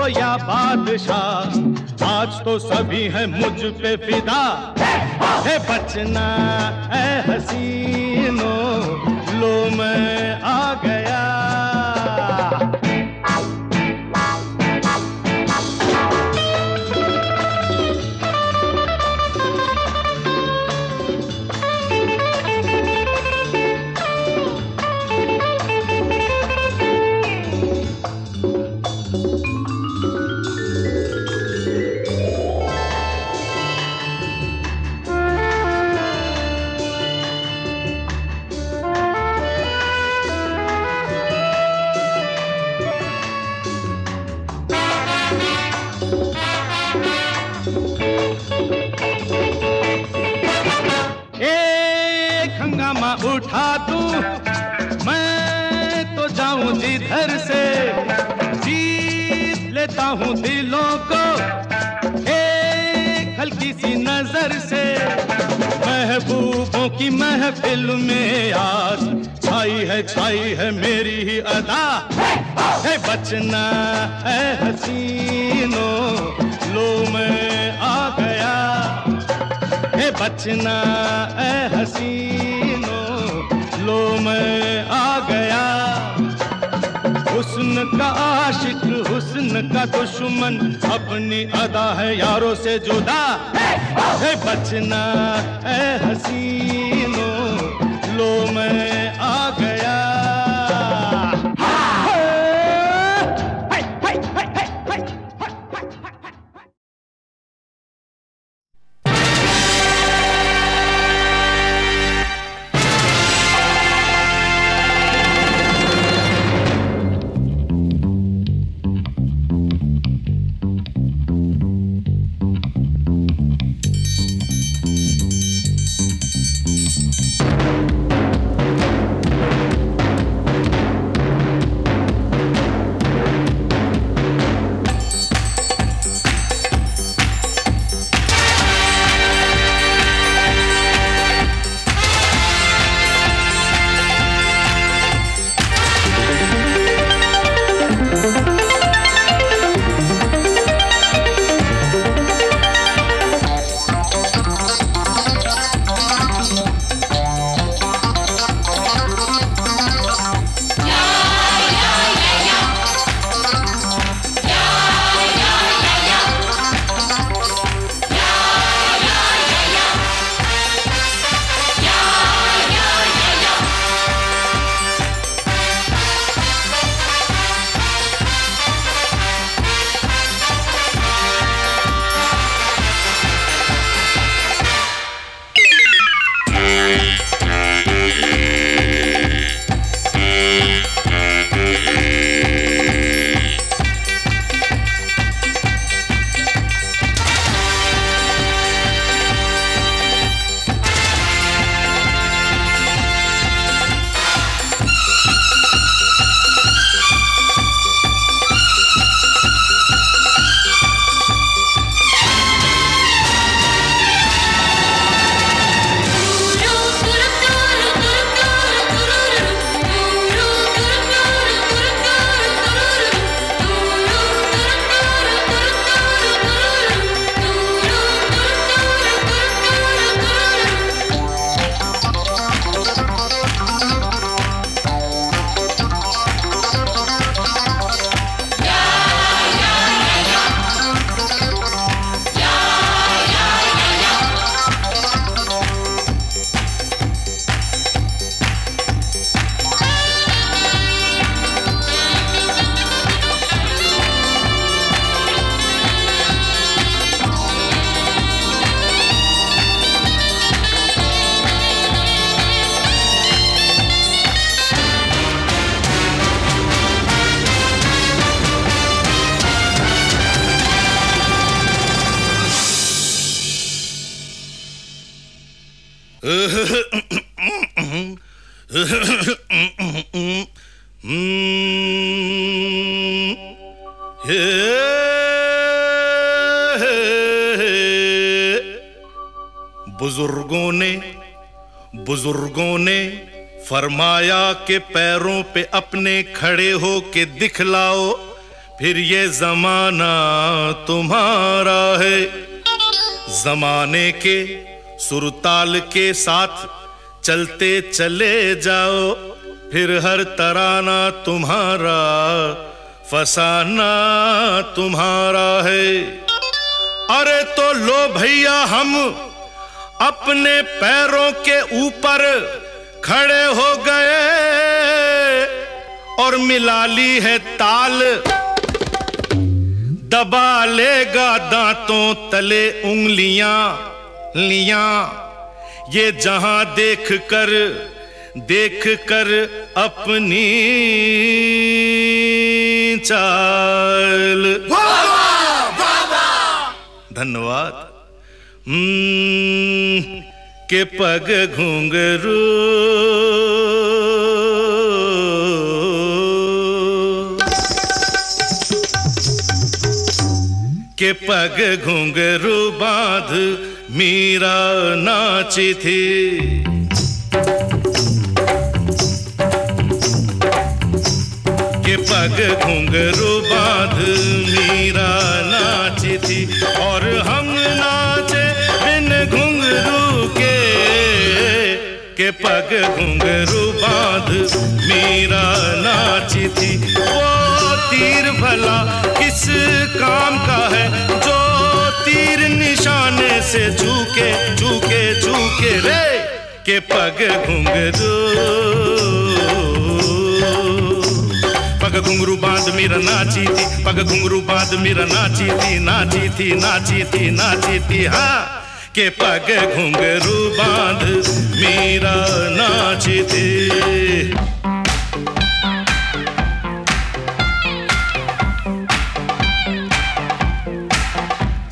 या बादशाह, आज तो सभी है मुझ पे फिदा। है बचना है हसीनो, लो मैं लेता हूँ दिलों को एक हल्की सी नज़र से। महबूबों की महफिल में आज छाई है छाई है मेरी ही अदा। है बचना, है हसीनो, लो मैं आ गया। है बचना ए हसीनो, लो मैं हुस्न का आशिक हुस्न का दुश्मन। अपनी अदा है यारों से जुदा। है बचना है हसीनो लो मैं के पैरों पे अपने खड़े हो के दिखलाओ, फिर ये जमाना तुम्हारा है। जमाने के सुरताल के साथ चलते चले जाओ, फिर हर तराना तुम्हारा, फसाना तुम्हारा है। अरे तो लो भैया हम, अपने पैरों के ऊपर खड़े हो गए और मिला ली है ताल। दबा लेगा दांतों तले उंगलियाँ लिया। ये जहाँ देख कर देख कर अपनी चाल। धन्यवाद। हम्म, के पग घुंघरू। के पग घुंघरू बाँध, मीरा नाची थी। के पग घुंघरू बाँध, मीरा नाची थी। और हम नाचे बिन घुंघरू के के पग घुंघरू बाँध, मीरा नाची थी। वो तीर भला किस काम का है? जो तीर निशाने से झूके झूके झूके रे, के पग घुंघरू। पग घुंगरू बाँध मेरा नाची थी, पग घुंगरू बाँध मेरा नाची थी नाची थी नाची थी नाची थी हाँ के पग घुंगरू बाँध मेरा नाची थी।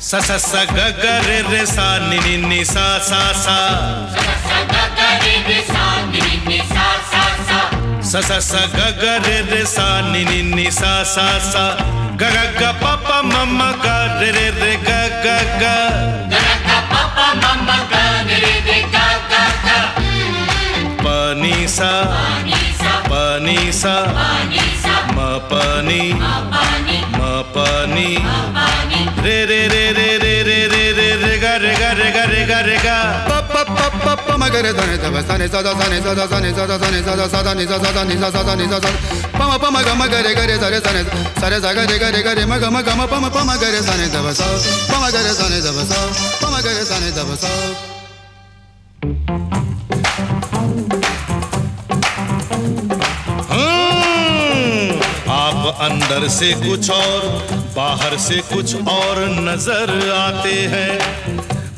स स स ग ग रे रे सा नि नि नि सा सा सा। स स स ग ग रे रे सा नि नि नि सा सा सा। ग ग ग प प म म ग रे रे रे ग ग ग। प नि सा। म प नि म प नि रे रे रे रे रे रे रे रे रे ग रे ग रे ग रे ग रे ग pa pa pa pa pa ma ga re sa ni sa ba sa ni sa da sa ni sa da sa ni sa da sa ni sa da sa da ni sa sa da ni sa sa da ni sa sa pa ma pa ma ga ma ga re ga re sa re sa ni sa re sa ga re ga re अंदर से कुछ और, बाहर से कुछ और नज़र आते हैं।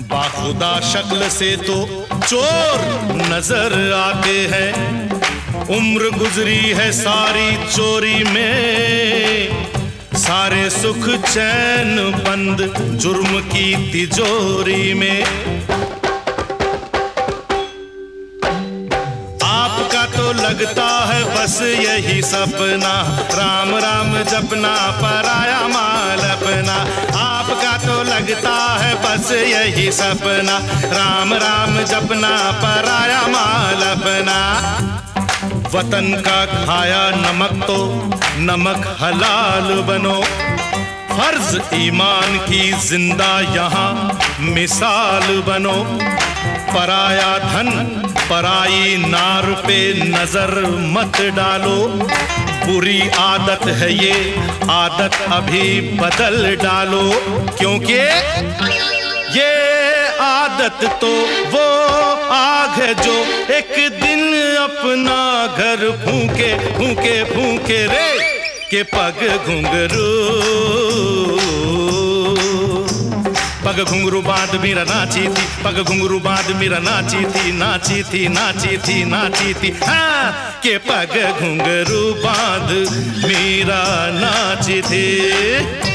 बाखुदा शक्ल से तो चोर नज़र आते हैं। उम्र गुजरी है सारी चोरी में। सारे सुख चैन बंद, जुर्म की तिजोरी में। लगता है बस यही सपना। राम राम जपना, पराया माल अपना। आपका तो लगता है बस यही सपना। राम राम जपना, पराया माल अपना। वतन का खाया नमक तो नमक हलाल बनो। फ़र्ज़ ईमान की ज़िंदा यहाँ मिसाल बनो। पराया धन, पराई नार पे नज़र मत डालो। बुरी आदत है ये, आदत अभी बदल डालो। क्योंकि ये आदत तो वो आग है जो एक दिन अपना घर फूके फूके फूके रे, के पग घुंघरू। पग घुंगरू बाँध मेरा नाची थी, पग घुंगरू बाँध मेरा नाची थी नाची थी नाची थी नाची थी। हाँ के पग घुंगरू बाँध मेरा नाची थी।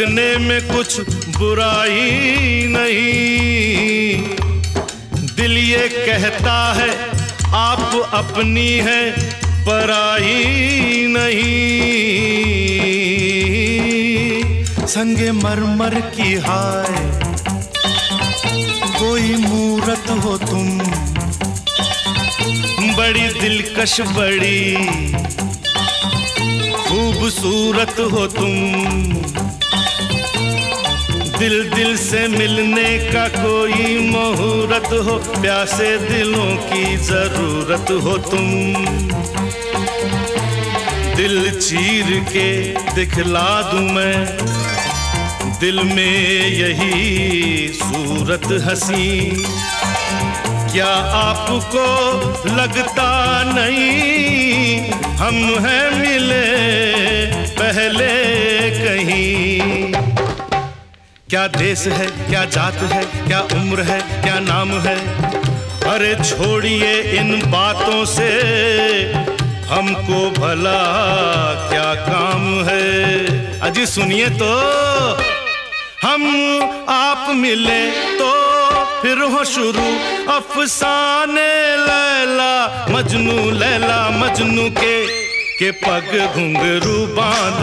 लगने में कुछ बुराई नहीं। दिल ये कहता है, आप अपनी है पराई नहीं। संगे मरमर की हाय, कोई मूरत हो तुम। बड़ी दिलकश बड़ी, खूबसूरत हो तुम। दिल दिल से मिलने का कोई मुहूर्त हो, प्यासे दिलों की ज़रूरत हो तुम। दिल चीर के दिखला दूँ मैं, दिल में यही सूरत हसी। क्या आपको लगता नहीं, हम हैं मिले पहले कहीं। क्या देश है, क्या जात है, क्या उम्र है, क्या नाम है? अरे छोड़िए इन बातों से, हमको भला क्या काम है? अजी सुनिए तो हम आप मिले तो फिर हो शुरू अफसाने लैला, मजनू लैला, मजनू के के पग घुंघरू बाँध।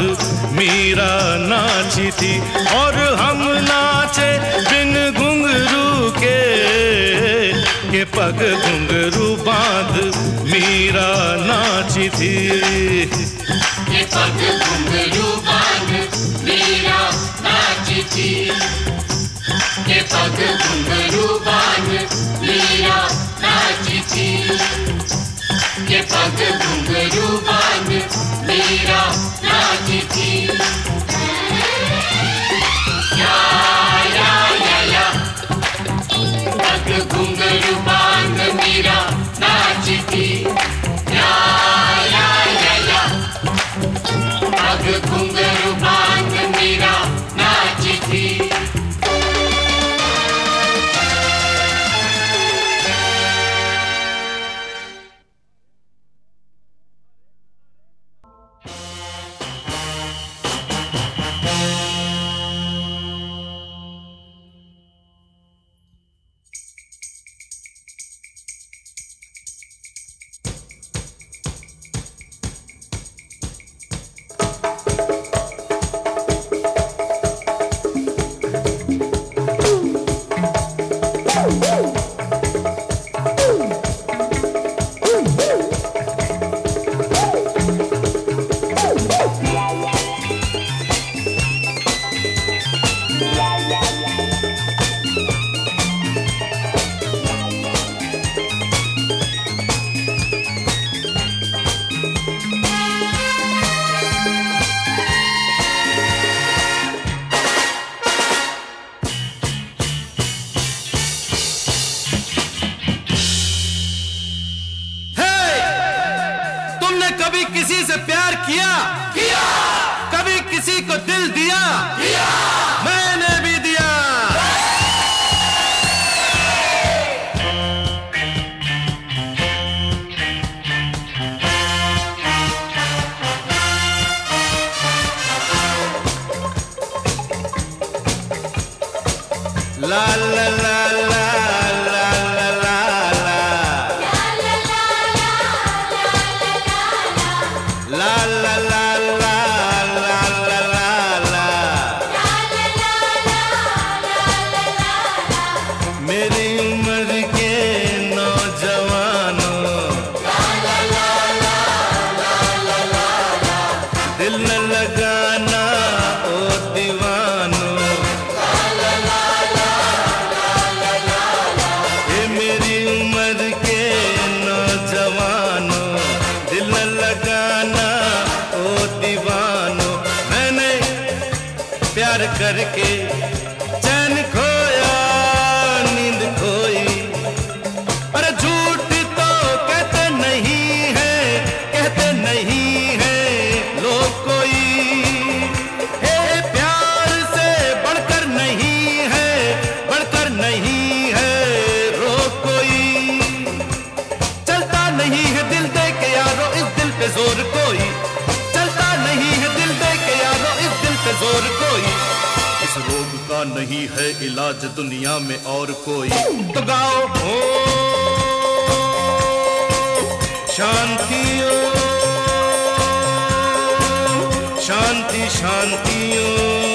मीरा नाची थी और हम नाचे बिन घुंघरू के। के पग घुंघरू बाँध, मीरा नाची थी ये पग घुंघरू बाँध, मीरा नाची थी ये पग घुंघरू बाँध, मीरा नाची थी ये पग घुंघरू नहीं है इलाज दुनिया में और कोई। तो गाओ हो। शांति शांति शांतियों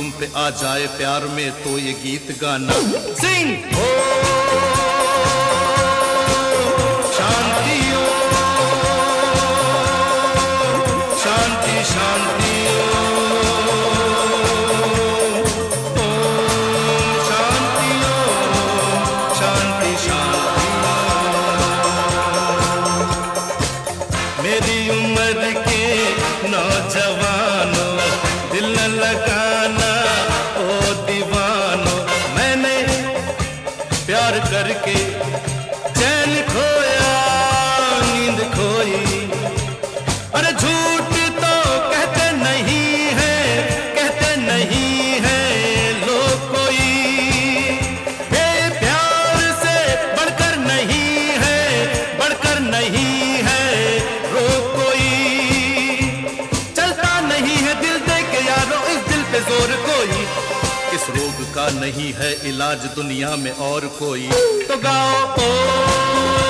तुम पे आ जाए प्यार में तो ये गीत गाना। सिंह आज दुनिया में और कोई। तो गाओ ओ। ओ, ओ, ओ, ओ, ओ, ओ, ओ,